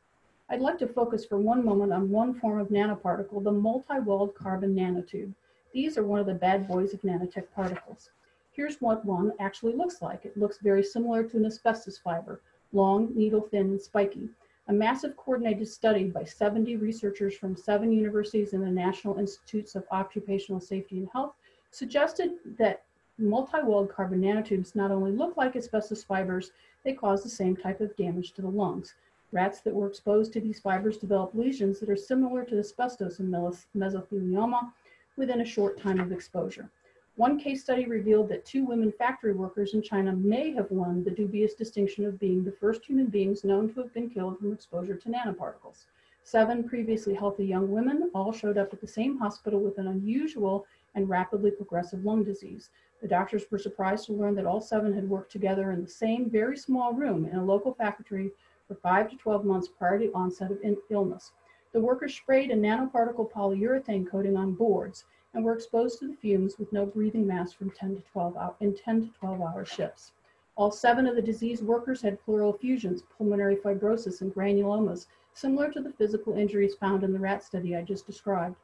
I'd like to focus for one moment on one form of nanoparticle, the multi-walled carbon nanotube. These are one of the bad boys of nanotech particles. Here's what one actually looks like. It looks very similar to an asbestos fiber, long, needle thin, and spiky. A massive coordinated study by 70 researchers from seven universities and the National Institutes of Occupational Safety and Health suggested that multi-walled carbon nanotubes not only look like asbestos fibers, they cause the same type of damage to the lungs. Rats that were exposed to these fibers developed lesions that are similar to asbestos and mesothelioma within a short time of exposure. One case study revealed that two women factory workers in China may have won the dubious distinction of being the first human beings known to have been killed from exposure to nanoparticles. Seven previously healthy young women all showed up at the same hospital with an unusual and rapidly progressive lung disease. The doctors were surprised to learn that all seven had worked together in the same very small room in a local factory for 5 to 12 months prior to onset of illness. The workers sprayed a nanoparticle polyurethane coating on boards and were exposed to the fumes with no breathing mask from 10 to 12 hour, in 10 to 12 hour shifts. All seven of the diseased workers had pleural effusions, pulmonary fibrosis, and granulomas, similar to the physical injuries found in the rat study I just described.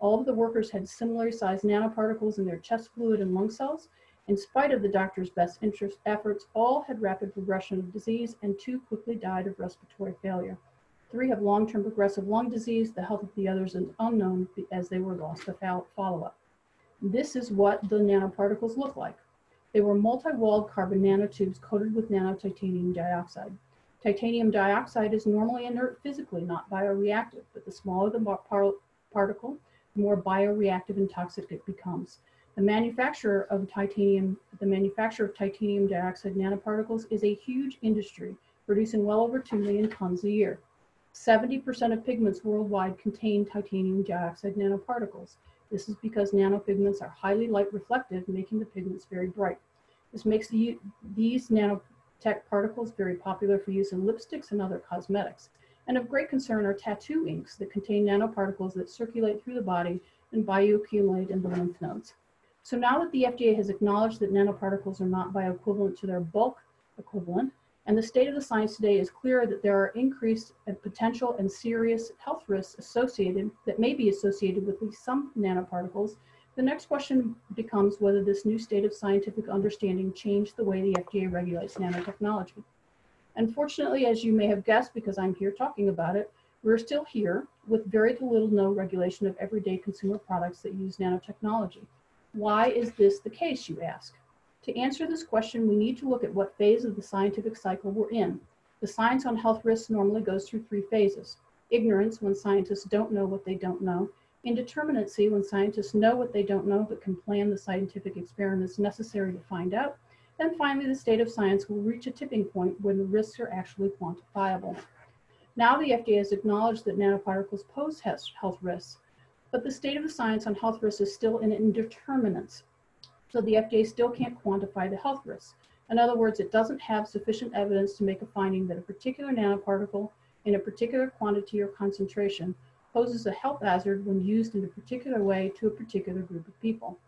All of the workers had similarly sized nanoparticles in their chest fluid and lung cells. In spite of the doctor's best interest efforts, all had rapid progression of disease and two quickly died of respiratory failure. Three have long-term progressive lung disease. The health of the others is unknown as they were lost to follow-up. This is what the nanoparticles look like. They were multi-walled carbon nanotubes coated with nanotitanium dioxide. Titanium dioxide is normally inert physically, not bioreactive, but the smaller the par particle, the more bioreactive and toxic it becomes. The manufacturer of titanium, the manufacture of titanium dioxide nanoparticles is a huge industry, producing well over 2 million tons a year. 70% of pigments worldwide contain titanium dioxide nanoparticles. This is because nanopigments are highly light reflective, making the pigments very bright. This makes the, these nanotech particles very popular for use in lipsticks and other cosmetics. And of great concern are tattoo inks that contain nanoparticles that circulate through the body and bioaccumulate in the lymph nodes. So now that the FDA has acknowledged that nanoparticles are not bioequivalent to their bulk equivalent, and the state of the science today is clear that there are increased potential and serious health risks associated that may be associated with at least some nanoparticles. The next question becomes whether this new state of scientific understanding changed the way the FDA regulates nanotechnology. Unfortunately, as you may have guessed, because I'm here talking about it, we're still here with very little no regulation of everyday consumer products that use nanotechnology. Why is this the case, you ask? To answer this question, we need to look at what phase of the scientific cycle we're in. The science on health risks normally goes through three phases. Ignorance, when scientists don't know what they don't know. Indeterminacy, when scientists know what they don't know but can plan the scientific experiments necessary to find out. Then finally, the state of science will reach a tipping point when the risks are actually quantifiable. Now the FDA has acknowledged that nanoparticles pose health risks, but the state of the science on health risks is still in indeterminate. So the FDA still can't quantify the health risks. In other words, it doesn't have sufficient evidence to make a finding that a particular nanoparticle in a particular quantity or concentration poses a health hazard when used in a particular way to a particular group of people.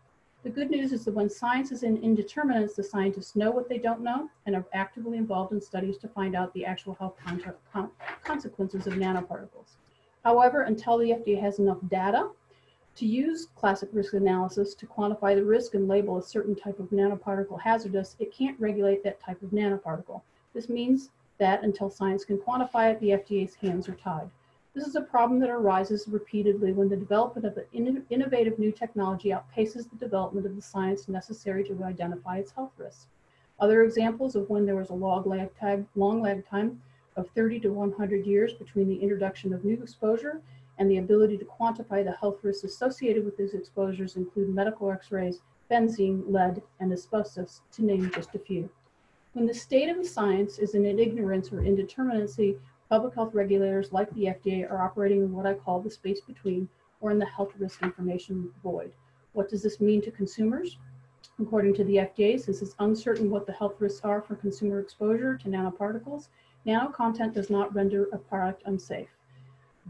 The good news is that when science is in indeterminates, the scientists know what they don't know and are actively involved in studies to find out the actual health con consequences of nanoparticles. However, until the FDA has enough data to use classic risk analysis to quantify the risk and label a certain type of nanoparticle hazardous, it can't regulate that type of nanoparticle. This means that until science can quantify it, the FDA's hands are tied. This is a problem that arises repeatedly when the development of an innovative new technology outpaces the development of the science necessary to identify its health risks. Other examples of when there was a long lag time, long lag time of 30 to 100 years between the introduction of new exposure and the ability to quantify the health risks associated with these exposures include medical x-rays, benzene, lead, and asbestos, to name just a few. When the state of the science is in ignorance or indeterminacy, Public health regulators like the FDA are operating in what I call the space between or in the health risk information void. What does this mean to consumers? According to the FDA, since it's uncertain what the health risks are for consumer exposure to nanoparticles, nano content does not render a product unsafe.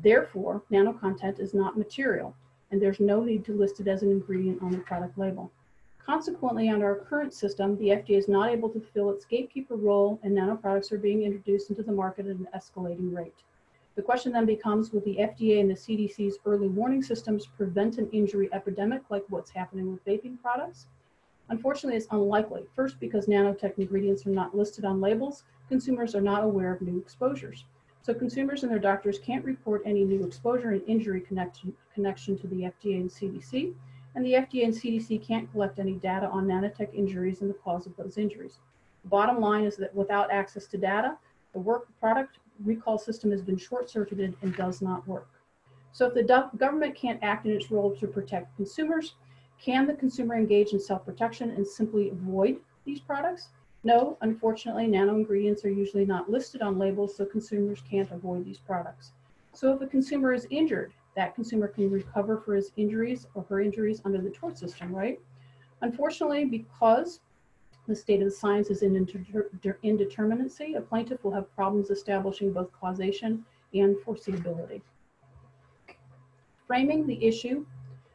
Therefore, nano content is not material, and there's no need to list it as an ingredient on the product label. Consequently, under our current system, the FDA is not able to fill its gatekeeper role and nanoproducts are being introduced into the market at an escalating rate. The question then becomes, will the FDA and the CDC's early warning systems prevent an injury epidemic like what's happening with vaping products? Unfortunately, it's unlikely. First, because nanotech ingredients are not listed on labels, consumers are not aware of new exposures. So consumers and their doctors can't report any new exposure and injury connection, connection to the FDA and CDC, and the FDA and CDC can't collect any data on nanotech injuries and the cause of those injuries. The bottom line is that without access to data, the work product recall system has been short-circuited and does not work. So if the government can't act in its role to protect consumers, can the consumer engage in self-protection and simply avoid these products? No, unfortunately, nano ingredients are usually not listed on labels, so consumers can't avoid these products. So if a consumer is injured that consumer can recover for his injuries or her injuries under the tort system, right? Unfortunately, because the state of the science is in indeterminacy, a plaintiff will have problems establishing both causation and foreseeability. Framing the issue.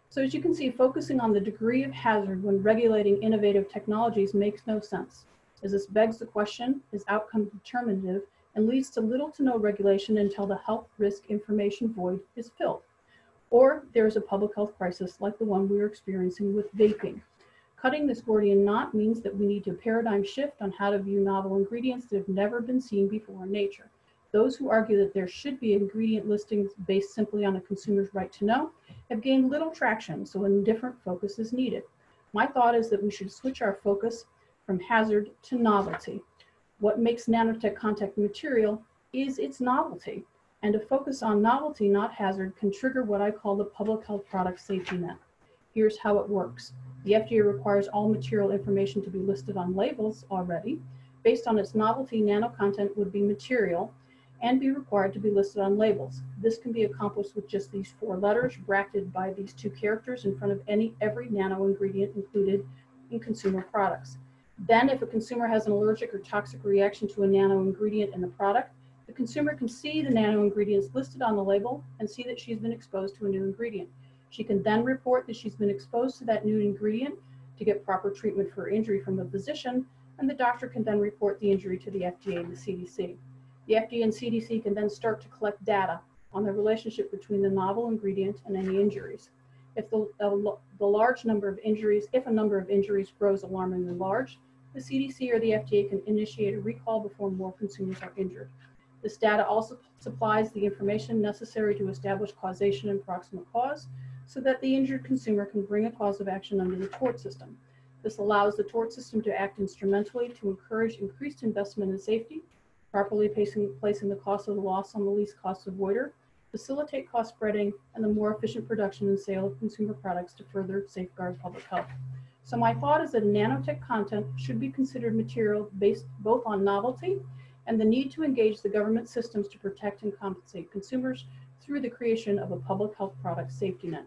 So as you can see, focusing on the degree of hazard when regulating innovative technologies makes no sense, as this begs the question, is outcome determinative and leads to little to no regulation until the health risk information void is filled. Or there is a public health crisis like the one we are experiencing with vaping. Cutting this Gordian knot means that we need to paradigm shift on how to view novel ingredients that have never been seen before in nature. Those who argue that there should be ingredient listings based simply on a consumer's right to know have gained little traction, so a different focus is needed. My thought is that we should switch our focus from hazard to novelty. What makes nanotech contact material is its novelty. And a focus on novelty, not hazard, can trigger what I call the public health product safety net. Here's how it works. The FDA requires all material information to be listed on labels already. Based on its novelty, nano content would be material and be required to be listed on labels. This can be accomplished with just these four letters bracketed by these two characters in front of any every nano ingredient included in consumer products. Then if a consumer has an allergic or toxic reaction to a nano ingredient in the product, the consumer can see the nano ingredients listed on the label and see that she's been exposed to a new ingredient. She can then report that she's been exposed to that new ingredient to get proper treatment for injury from a physician, and the doctor can then report the injury to the FDA and the CDC. The FDA and CDC can then start to collect data on the relationship between the novel ingredient and any injuries. If the, the large number of injuries, if a number of injuries grows alarmingly large, the CDC or the FDA can initiate a recall before more consumers are injured. This data also supplies the information necessary to establish causation and proximate cause so that the injured consumer can bring a cause of action under the tort system. This allows the tort system to act instrumentally to encourage increased investment in safety, properly placing, placing the cost of the loss on the least cost avoider, facilitate cost spreading, and the more efficient production and sale of consumer products to further safeguard public health. So my thought is that nanotech content should be considered material based both on novelty and the need to engage the government systems to protect and compensate consumers through the creation of a public health product safety net.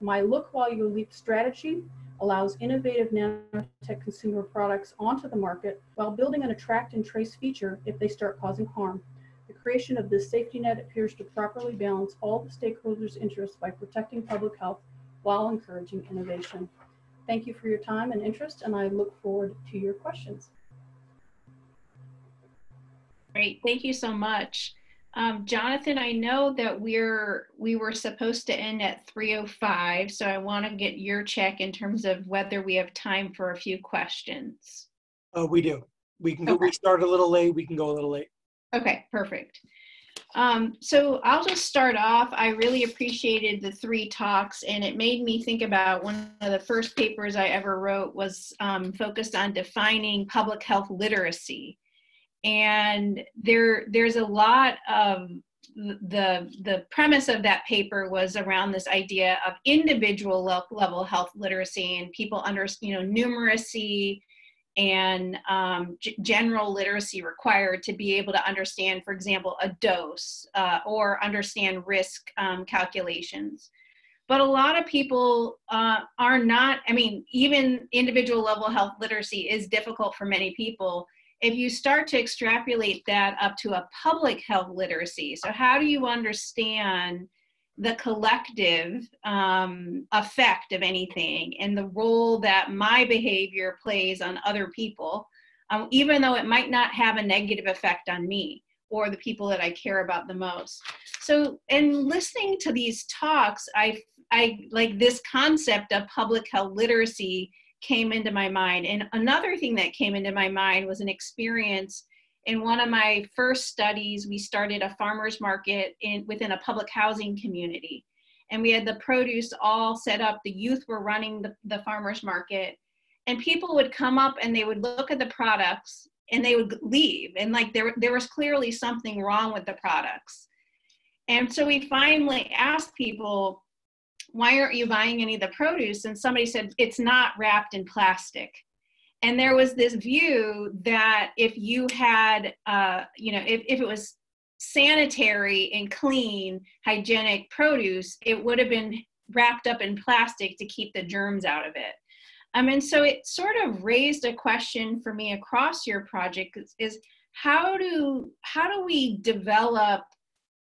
My look while you leap strategy allows innovative nanotech consumer products onto the market while building an attract and trace feature if they start causing harm. The creation of this safety net appears to properly balance all the stakeholders' interests by protecting public health while encouraging innovation. Thank you for your time and interest, and I look forward to your questions. Great, thank you so much. Um, Jonathan, I know that we're we were supposed to end at 3:05, so I want to get your check in terms of whether we have time for a few questions. Uh, we do. We can go. Okay. We start a little late. We can go a little late. Okay, perfect. Um, so I'll just start off. I really appreciated the three talks, and it made me think about one of the first papers I ever wrote was um, focused on defining public health literacy, and there there's a lot of the the premise of that paper was around this idea of individual level health literacy and people under you know numeracy and um, general literacy required to be able to understand, for example, a dose uh, or understand risk um, calculations. But a lot of people uh, are not, I mean, even individual level health literacy is difficult for many people. If you start to extrapolate that up to a public health literacy, so how do you understand? the collective um, effect of anything and the role that my behavior plays on other people, um, even though it might not have a negative effect on me or the people that I care about the most. So, in listening to these talks, I, I like this concept of public health literacy came into my mind. And another thing that came into my mind was an experience in one of my first studies, we started a farmer's market in, within a public housing community. And we had the produce all set up. The youth were running the, the farmer's market. And people would come up and they would look at the products and they would leave. And like there, there was clearly something wrong with the products. And so we finally asked people, why aren't you buying any of the produce? And somebody said, it's not wrapped in plastic and there was this view that if you had uh, you know if, if it was sanitary and clean hygienic produce it would have been wrapped up in plastic to keep the germs out of it um, and so it sort of raised a question for me across your project is, is how do how do we develop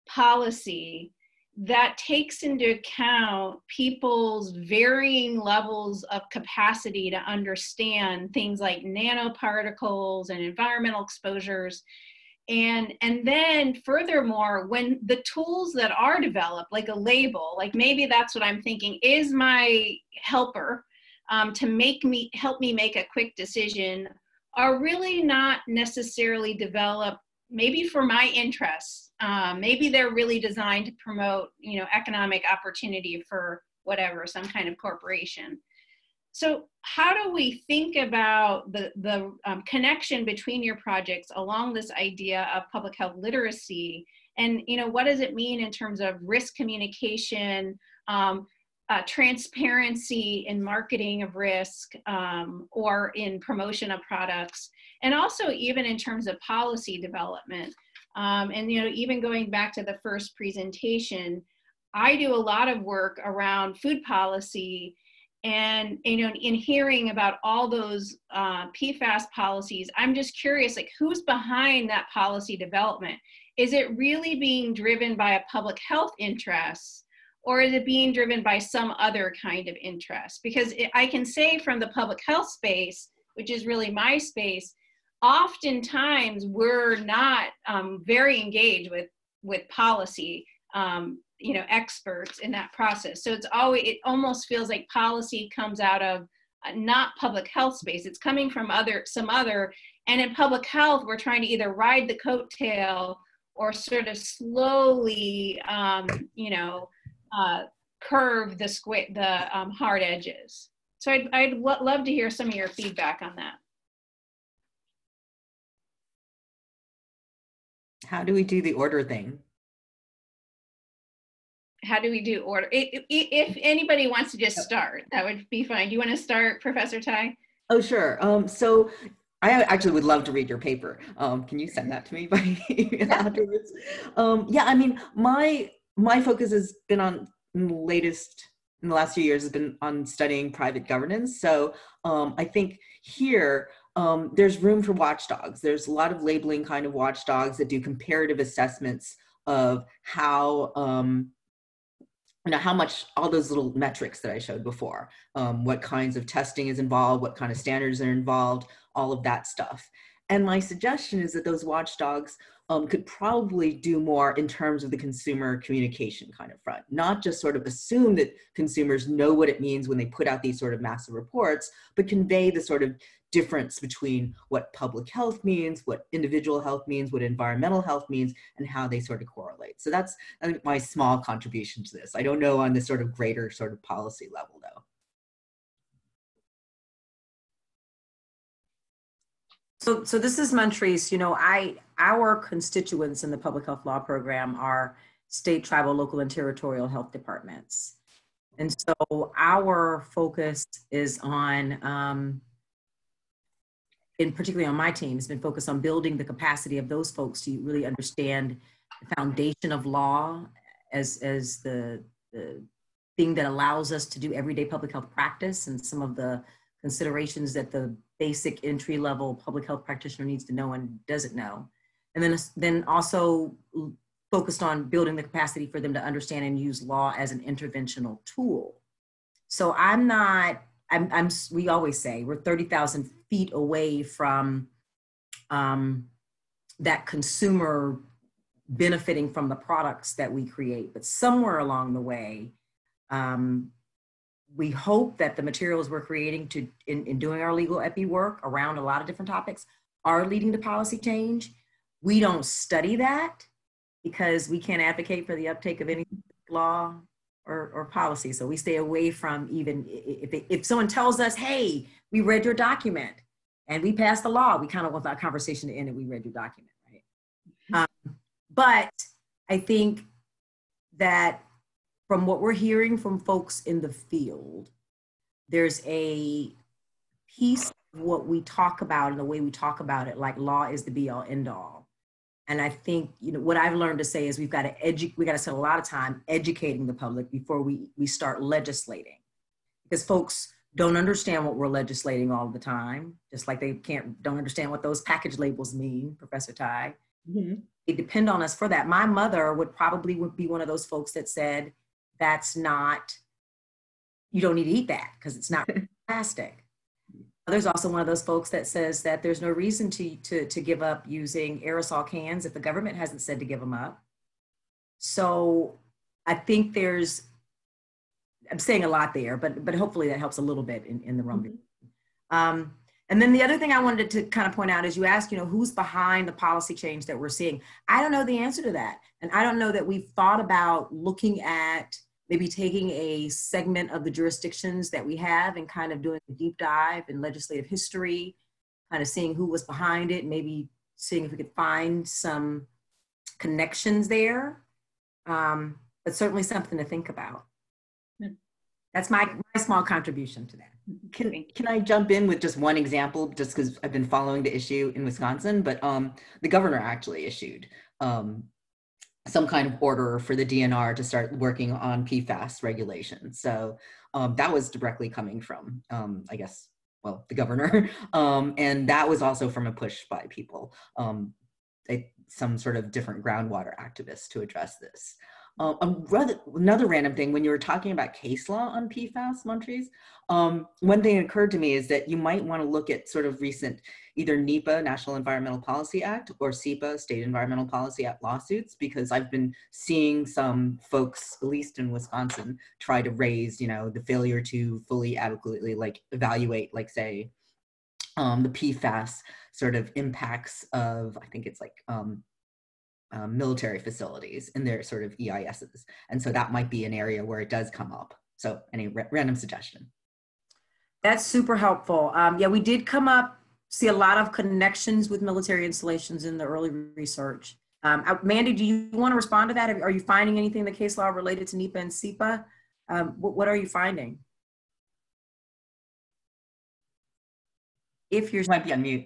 policy that takes into account people's varying levels of capacity to understand things like nanoparticles and environmental exposures. And and then furthermore when the tools that are developed like a label like maybe that's what i'm thinking is my helper um, to make me help me make a quick decision are really not necessarily developed maybe for my interests um, maybe they're really designed to promote you know economic opportunity for whatever some kind of corporation. So how do we think about the, the um, connection between your projects along this idea of public health literacy? And you know what does it mean in terms of risk communication um, uh, transparency in marketing of risk um, or in promotion of products? And also even in terms of policy development um, and you know, even going back to the first presentation, I do a lot of work around food policy and you know in hearing about all those uh, pfas policies i'm just curious like who's behind that policy development? Is it really being driven by a public health interest or is it being driven by some other kind of interest? Because it, i can say from the public health space which is really my space oftentimes we're not um, very engaged with with policy um, you know experts in that process. So it's always it almost feels like policy comes out of uh, not public health space. It's coming from other some other and in public health we're trying to either ride the coattail or sort of slowly um, you know uh, curve the the um, hard edges. So i'd, I'd love to hear some of your feedback on that how do we do the order thing how do we do order? If, if anybody wants to just start, that would be fine. Do you want to start, Professor Tai? Oh, sure. Um, so I actually would love to read your paper. Um, can you send that to me by afterwards? Um, yeah, I mean, my my focus has been on latest in the last few years has been on studying private governance. So um, I think here um, there's room for watchdogs. There's a lot of labeling kind of watchdogs that do comparative assessments of how um, you know how much all those little metrics that i showed before um, what kinds of testing is involved what kind of standards are involved all of that stuff and my suggestion is that those watchdogs um, could probably do more in terms of the consumer communication kind of front not just sort of assume that consumers know what it means when they put out these sort of massive reports but convey the sort of difference between what public health means, what individual health means, what environmental health means, and how they sort of correlate. So that's my small contribution to this. I don't know on the sort of greater sort of policy level though. So, so this is Montrece. You know, I our constituents in the public health law program are state, tribal, local, and territorial health departments, and so our focus is on um, and particularly on my team, has been focused on building the capacity of those folks to really understand the foundation of law as, as the, the thing that allows us to do everyday public health practice and some of the considerations that the basic entry level public health practitioner needs to know and doesn't know. And then, then also focused on building the capacity for them to understand and use law as an interventional tool. So I'm not I'm, I'm we always say we're 30,000 feet away from um, that consumer benefiting from the products that we create. But somewhere along the way, um, we hope that the materials we're creating to in, in doing our legal epi work around a lot of different topics are leading to policy change. We don't study that because we can't advocate for the uptake of any law or, or policy. So we stay away from even if, if someone tells us, hey, we read your document and we passed the law, we kind of want that conversation to end and we read your document, right? Mm-hmm. Um, but I think that from what we're hearing from folks in the field, there's a piece of what we talk about and the way we talk about it, like law is the be all end all and I think you know what I've learned to say is we've got to educate. We got to spend a lot of time educating the public before we we start legislating, because folks don't understand what we're legislating all the time. Just like they can't don't understand what those package labels mean, Professor Tai. Mm-hmm. They depend on us for that. My mother would probably would be one of those folks that said, "That's not. You don't need to eat that because it's not plastic." There's also one of those folks that says that there's no reason to, to, to give up using aerosol cans if the government hasn't said to give them up. So I think there's, I'm saying a lot there, but, but hopefully that helps a little bit in, in the room. Mm-hmm. Um, and then the other thing I wanted to kind of point out is you asked, you know, who's behind the policy change that we're seeing? I don't know the answer to that. And I don't know that we've thought about looking at maybe taking a segment of the jurisdictions that we have and kind of doing a deep dive in legislative history, kind of seeing who was behind it, maybe seeing if we could find some connections there. Um, but certainly something to think about. Hmm. That's my, my small contribution to that. Can, can I jump in with just one example, just because I've been following the issue in Wisconsin, but um, the governor actually issued um, some kind of order for the DNR to start working on PFAS regulation. So um, that was directly coming from, um, I guess, well, the governor. um, and that was also from a push by people, um, some sort of different groundwater activists to address this. Uh, um, rather, another random thing, when you were talking about case law on PFAS, Montrece, um, one thing that occurred to me is that you might want to look at sort of recent either NEPA, National Environmental Policy Act, or SEPA, State Environmental Policy Act lawsuits, because I've been seeing some folks, at least in Wisconsin, try to raise, you know, the failure to fully adequately like evaluate, like say, um, the PFAS sort of impacts of, I think it's like um, um, military facilities in their sort of EISs. And so that might be an area where it does come up. So any random suggestion. That's super helpful. Um, yeah, we did come up, see a lot of connections with military installations in the early research. Um, uh, Mandy, do you want to respond to that? Are you finding anything in the case law related to NEPA and SEPA? Um, what, what, are you finding? If you're- you might be on mute.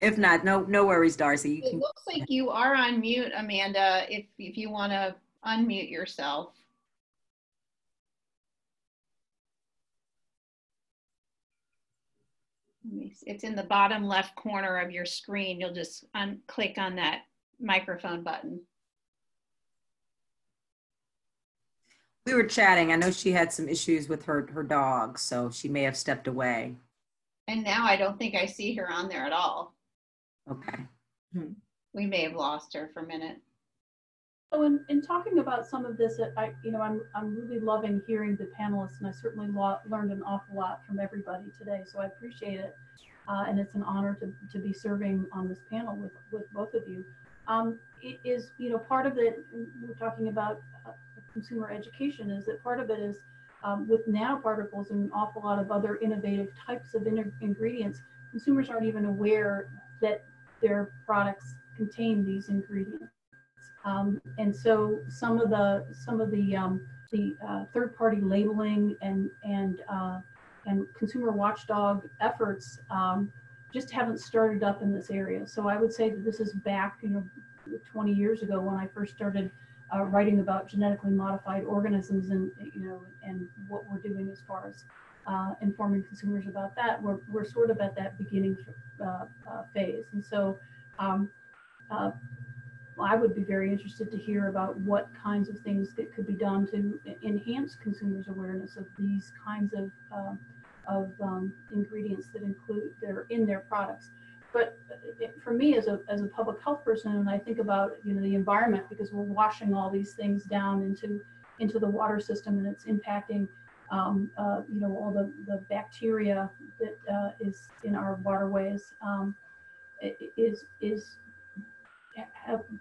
If not, no, no worries, Darcy. You it looks like you are on mute, Amanda. If if you want to unmute yourself. It's in the bottom left corner of your screen. You'll just un click on that microphone button. We were chatting. I know she had some issues with her, her dog, so she may have stepped away. And now I don't think I see her on there at all. Okay. Hmm. We may have lost her for a minute. So in, in talking about some of this, I, you know, I'm, I'm really loving hearing the panelists and I certainly lo- learned an awful lot from everybody today. So I appreciate it. Uh, and it's an honor to, to be serving on this panel with, with both of you. Um, it is, you know, part of it, we're talking about uh, consumer education, is that part of it is um, with nanoparticles and an awful lot of other innovative types of ingredients, consumers aren't even aware that their products contain these ingredients. Um, and so some of the some of the um, the uh, third-party labeling and and uh, and consumer watchdog efforts um, just haven't started up in this area. So I would say that this is back, you know, 20 years ago when I first started uh, writing about genetically modified organisms and you know and what we're doing as far as uh, informing consumers about that. We're, we're sort of at that beginning uh, uh, phase. And so um, uh, I would be very interested to hear about what kinds of things that could be done to enhance consumers' awareness of these kinds of, uh, of um, ingredients that include that are in their products. But it, for me, as a, as a public health person, and I think about you know the environment because we're washing all these things down into into the water system and it's impacting um, uh, you know, all the, the bacteria that uh, is in our waterways um, is, is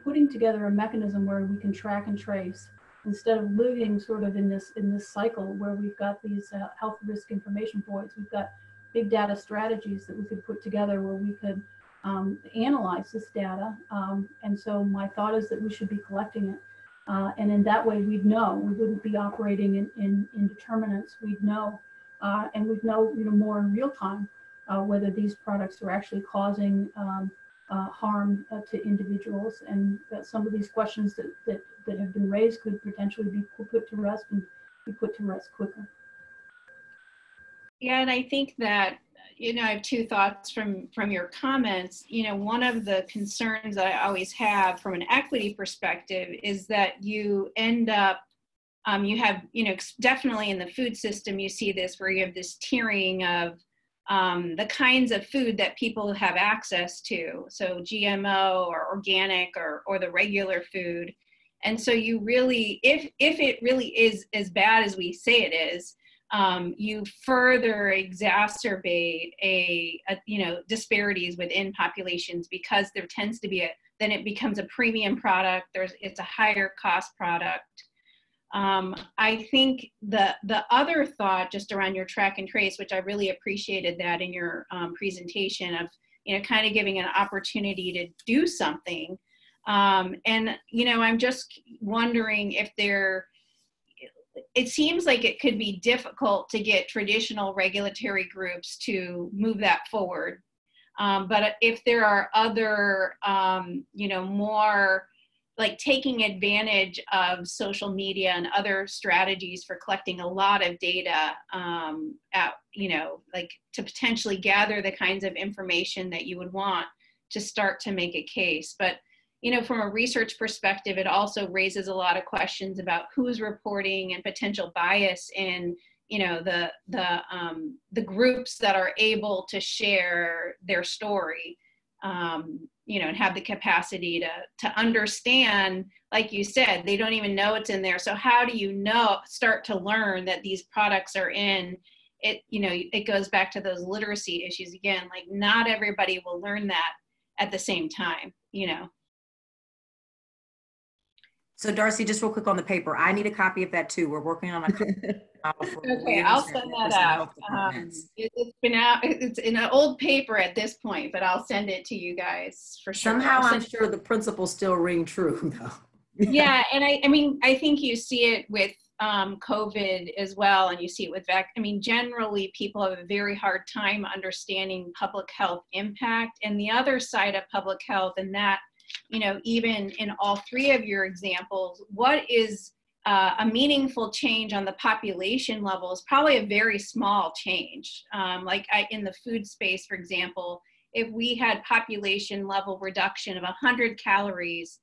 putting together a mechanism where we can track and trace instead of living sort of in this in this cycle where we've got these uh, health risk information points, we've got big data strategies that we could put together where we could um, analyze this data. Um, and so my thought is that we should be collecting it uh, and in that way, we'd know we wouldn't be operating in, in, in determinants. We'd know, uh, and we'd know, you know, more in real time uh, whether these products are actually causing um, uh, harm uh, to individuals, and that some of these questions that, that that have been raised could potentially be put to rest and be put to rest quicker. Yeah, and I think that you know, I have two thoughts from from your comments. You know, one of the concerns that I always have from an equity perspective is that you end up, um, you have, you know, definitely in the food system, you see this where you have this tiering of um, the kinds of food that people have access to. So GMO or organic or or the regular food, and so you really, if if it really is as bad as we say it is um, you further exacerbate a, a, you know disparities within populations because there tends to be a then it becomes a premium product there's it's a higher cost product. Um, i think the the other thought just around your track and trace which i really appreciated that in your um, presentation of you know kind of giving an opportunity to do something. Um, and you know i'm just wondering if there it seems like it could be difficult to get traditional regulatory groups to move that forward. Um, but if there are other, um, you know, more like taking advantage of social media and other strategies for collecting a lot of data um, at you know like to potentially gather the kinds of information that you would want to start to make a case but you know from a research perspective it also raises a lot of questions about who's reporting and potential bias in you know the the um, the groups that are able to share their story um, you know and have the capacity to to understand like you said they don't even know it's in there. So how do you know start to learn that these products are in? It you know it goes back to those literacy issues again like not everybody will learn that at the same time you know So Darcy, just real quick on the paper, I need a copy of that too. We're working on a. copy Okay, I'll send that out. Um, it, has been out, it's in an old paper at this point, but I'll send it to you guys for sure. Somehow I'll I'm send- sure the principles still ring true though. yeah, and I, I mean, I think you see it with um, COVID as well, and you see it with vac. I mean, generally, people have a very hard time understanding public health impact, and the other side of public health, and that, you know, even in all three of your examples, what is uh, a meaningful change on the population level is probably a very small change. Um, like I, in the food space, for example, if we had population level reduction of 100 calories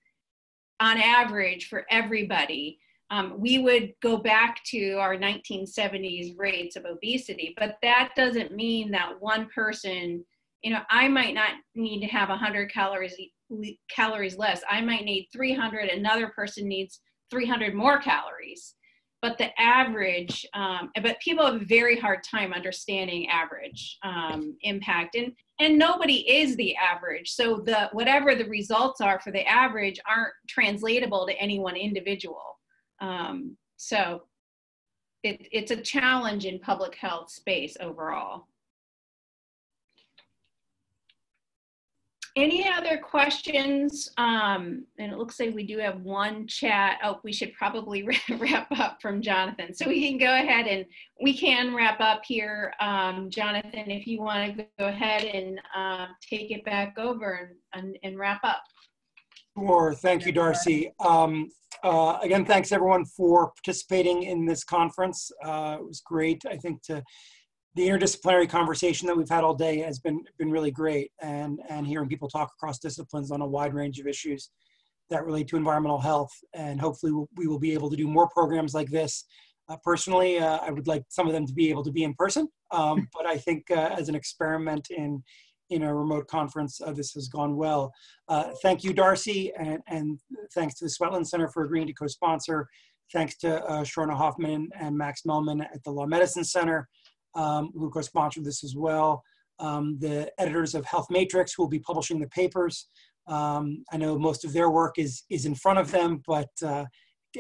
on average for everybody, um, we would go back to our 1970s rates of obesity. But that doesn't mean that one person, you know, I might not need to have 100 calories calories less. I might need 300. Another person needs 300 more calories. But the average, um, but people have a very hard time understanding average um, impact, and and nobody is the average. So the whatever the results are for the average aren't translatable to any one individual. Um, so it, it's a challenge in public health space overall. Any other questions? Um, and it looks like we do have one chat. Oh, we should probably wrap up from Jonathan. So we can go ahead and we can wrap up here. Um, Jonathan, if you want to go ahead and uh, take it back over and, and, and, wrap up. Sure. Thank you, Darcy. Um, uh, again, thanks everyone for participating in this conference. Uh, it was great, I think, to the interdisciplinary conversation that we've had all day has been been really great. And and hearing people talk across disciplines on a wide range of issues that relate to environmental health. And hopefully we'll, we will be able to do more programs like this. Uh, personally uh, i would like some of them to be able to be in person. Um, but i think uh, as an experiment in in a remote conference uh, this has gone well. Uh, thank you darcy and, and thanks to the Swetland center for agreeing to co-sponsor. Thanks to uh, Sharona Hoffman and Max Mehlman at the Law Medicine Center um, who co-sponsored this as well. Um, the editors of Health Matrix who will be publishing the papers. Um, I know most of their work is is in front of them, but uh,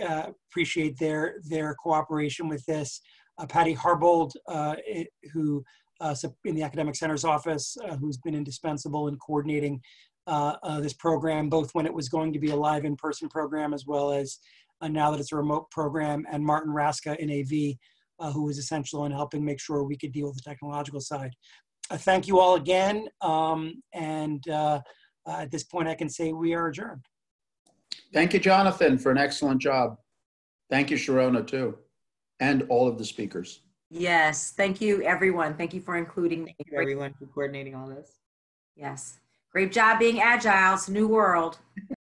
uh, appreciate their their cooperation with this. Uh, Patty Harbold, uh, it, who uh, in the academic center's office, uh, who's been indispensable in coordinating this program, both when it was going to be a live in-person program as well as now that it's a remote program, and Martin Raska in AV, uh, who was essential in helping make sure we could deal with the technological side. Uh, thank you all again. Um, and uh, uh, at this point, I can say we are adjourned. Thank you, Jonathan, for an excellent job. Thank you, Sharona, too, and all of the speakers. Yes, thank you, everyone. Thank you for including Thank you, everyone, for coordinating all this. Yes, great job being agile. It's a new world.